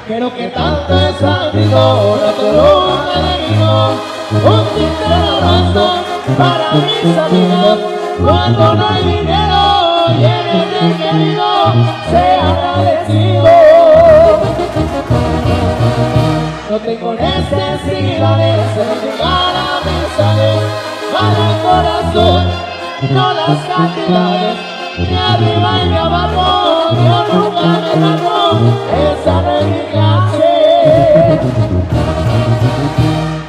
Pero que tanto es amigo, no te lo enemigo, un sincero abrazo para mis amigos, cuando no hay dinero bien querido, sea agradecido. No tengo necesidad de llegar a mensajes, para el corazón, no las cantidades, ni arriba ni abajo, yo nunca me bajo, esa no es.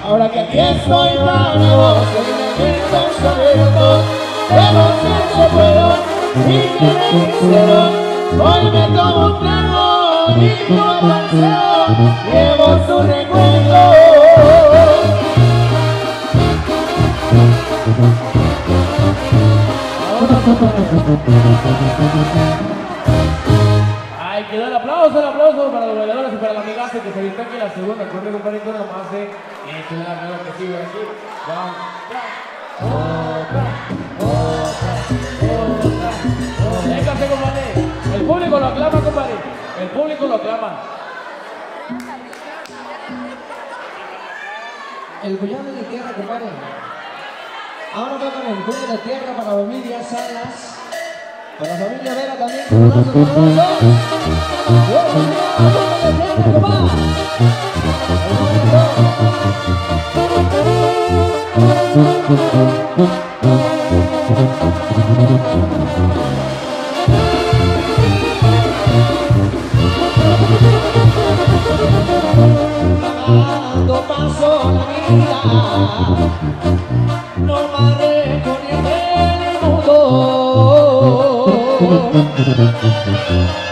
Ahora que aquí estoy bravo, soy de mis pensamientos, de los que se fueron y que me hicieron, hoy me tomo un trago y no paseo, llevo su recuerdo. Ay, quedó el aplauso, el aplauso para los bailadores y para la amigaza que se avienta aquí la segunda. Corre, compadrito, nada más de. Y se da la que sigue aquí. Otra, otra, otra. Véngase, compadre. El público lo aclama, compadre. El público lo aclama. El bullón de tierra, compadre. Ahora toca con el cuello de tierra para familia Salas. Para la familia Vera también. Un abrazo Dando paso a la vida フフフフ。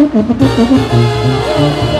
Música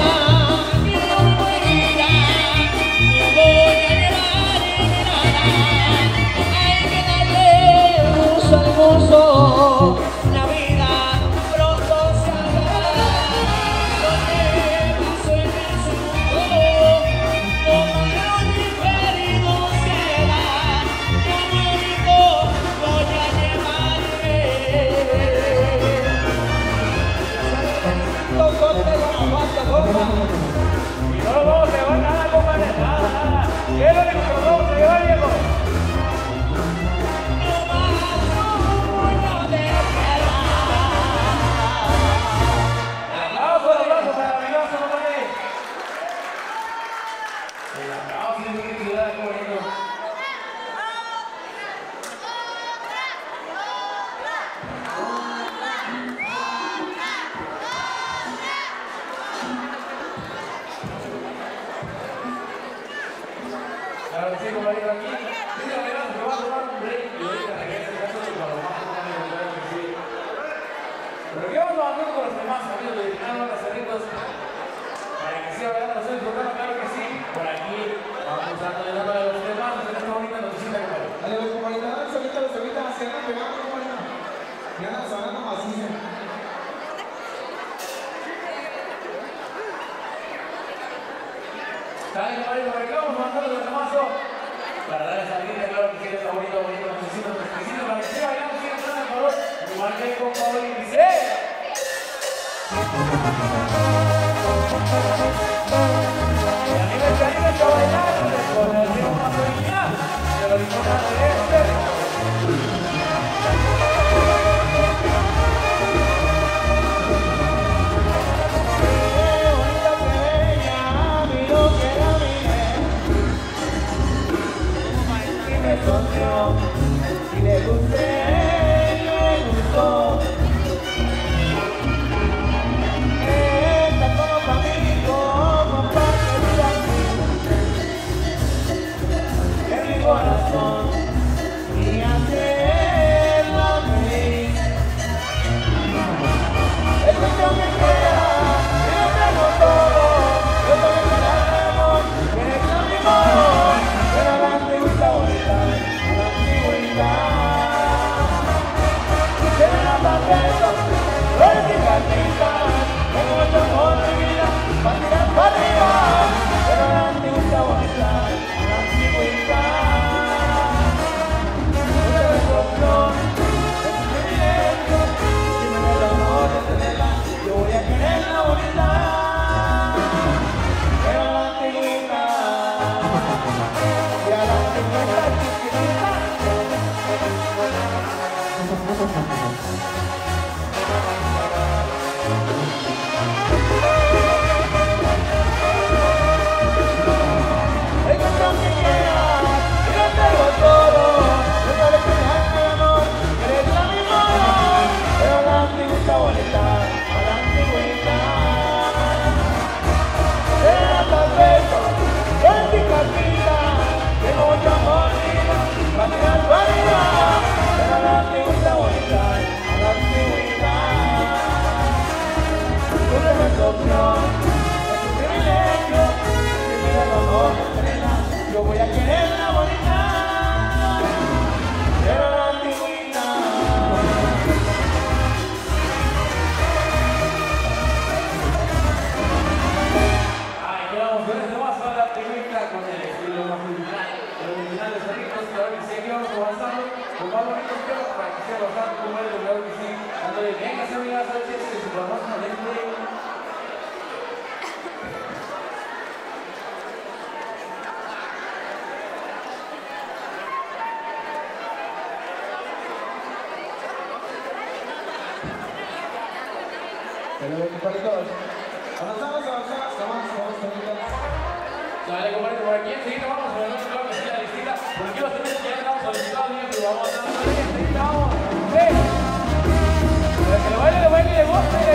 Saludos, compadritos. Avanzamos, avanzamos, avanzamos, avanzamos. Dale, por aquí enseguida vamos a ver. Por aquí los ya estamos solicitados, pero vamos a dar una enseguida, vamos. Pero que baile, baile y le guste.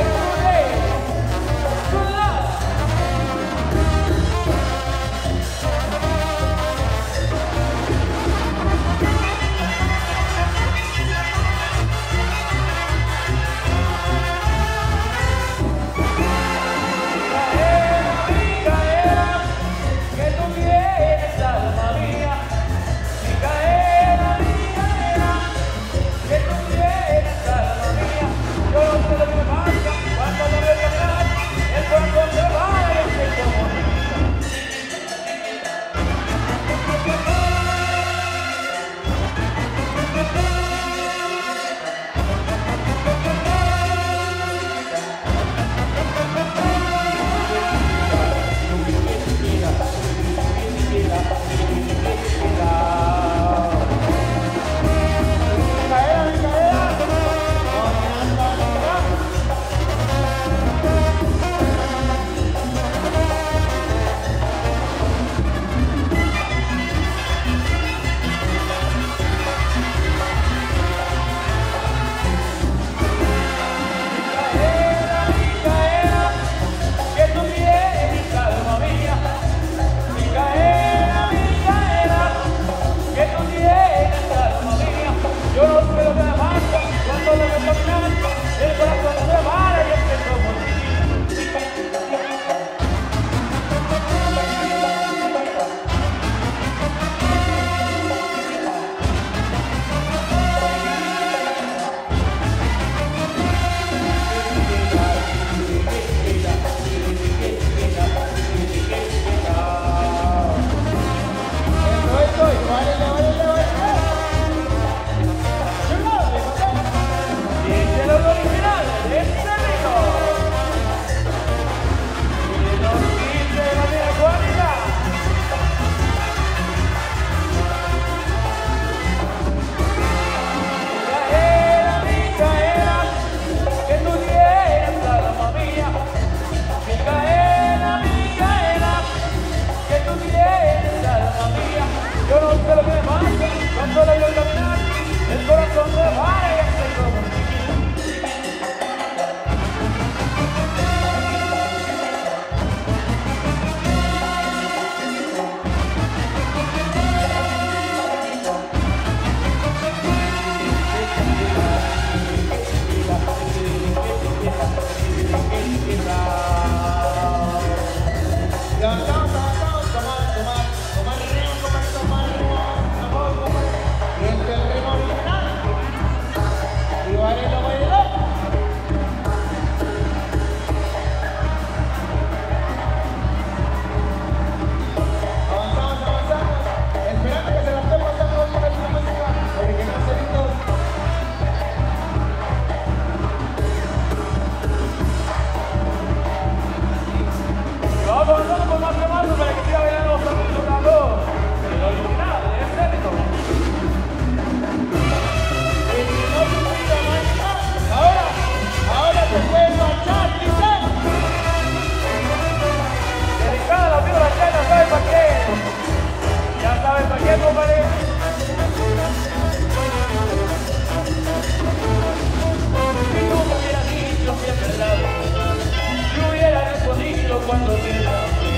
cuando te lamé,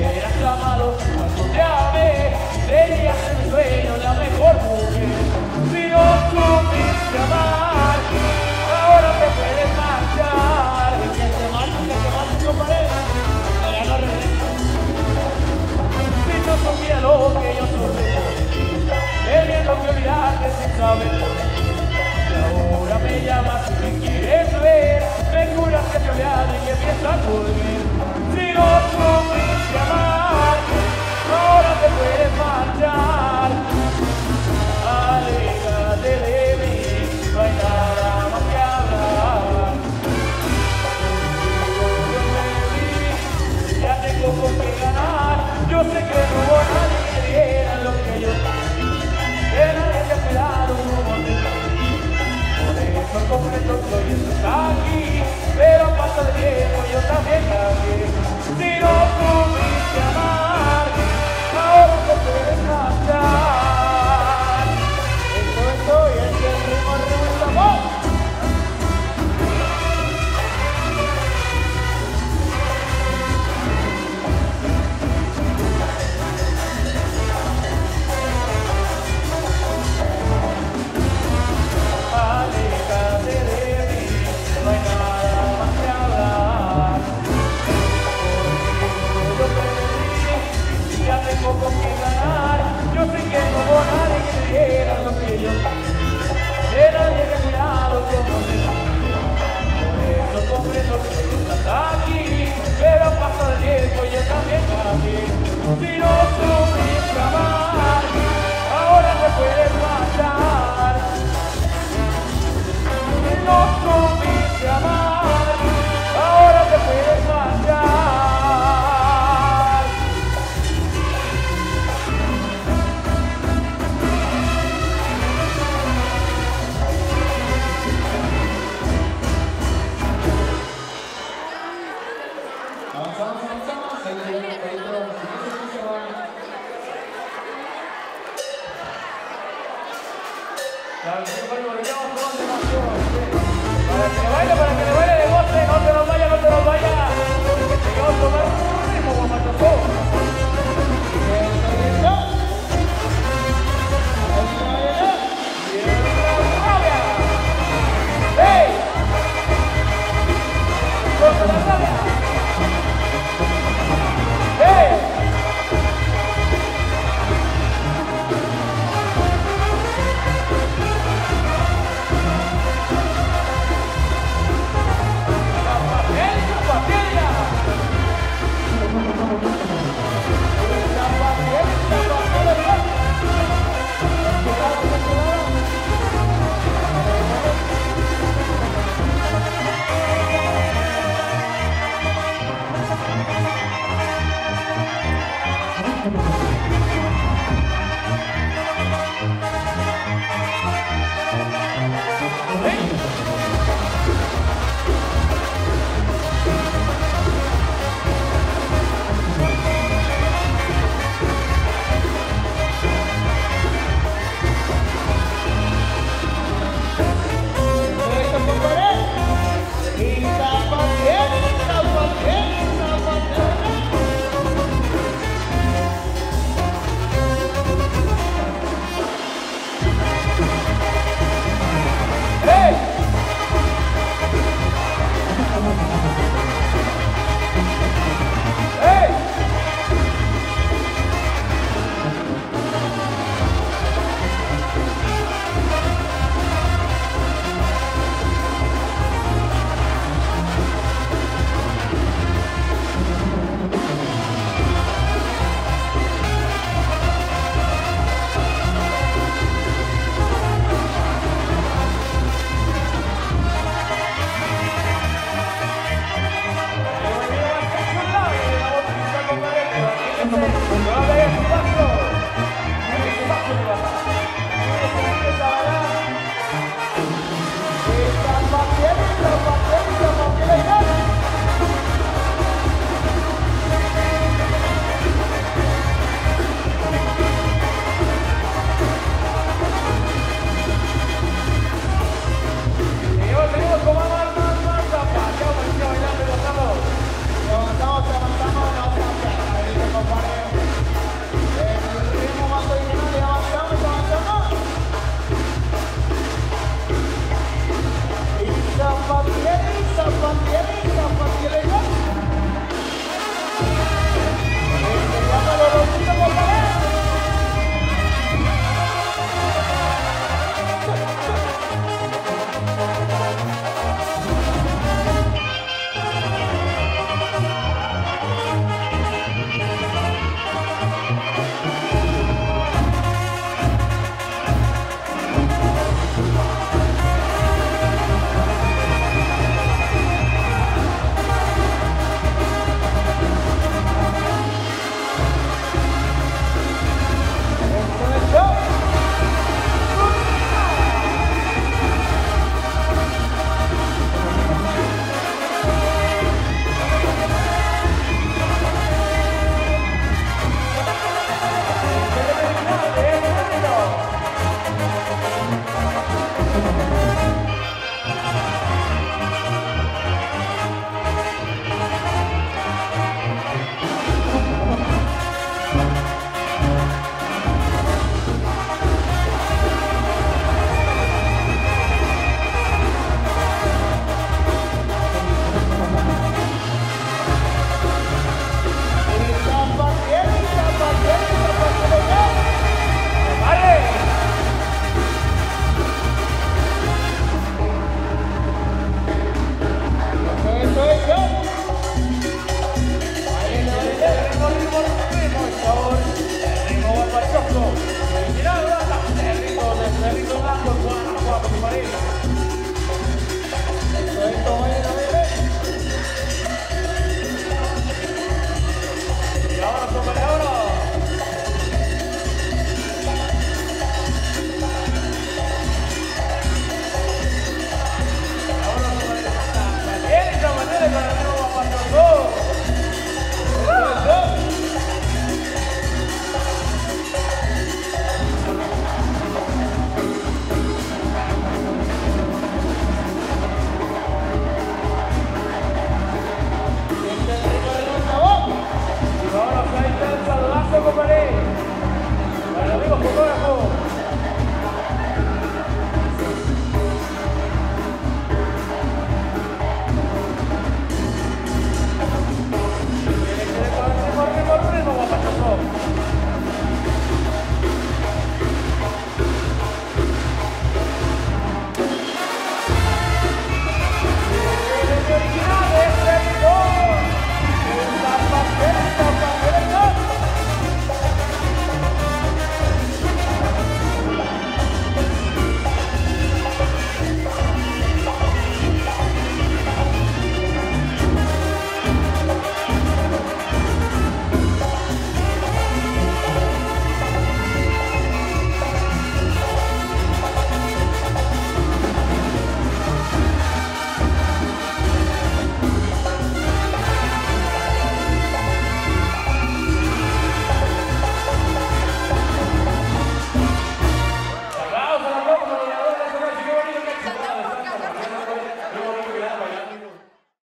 me clamado cuando te amé,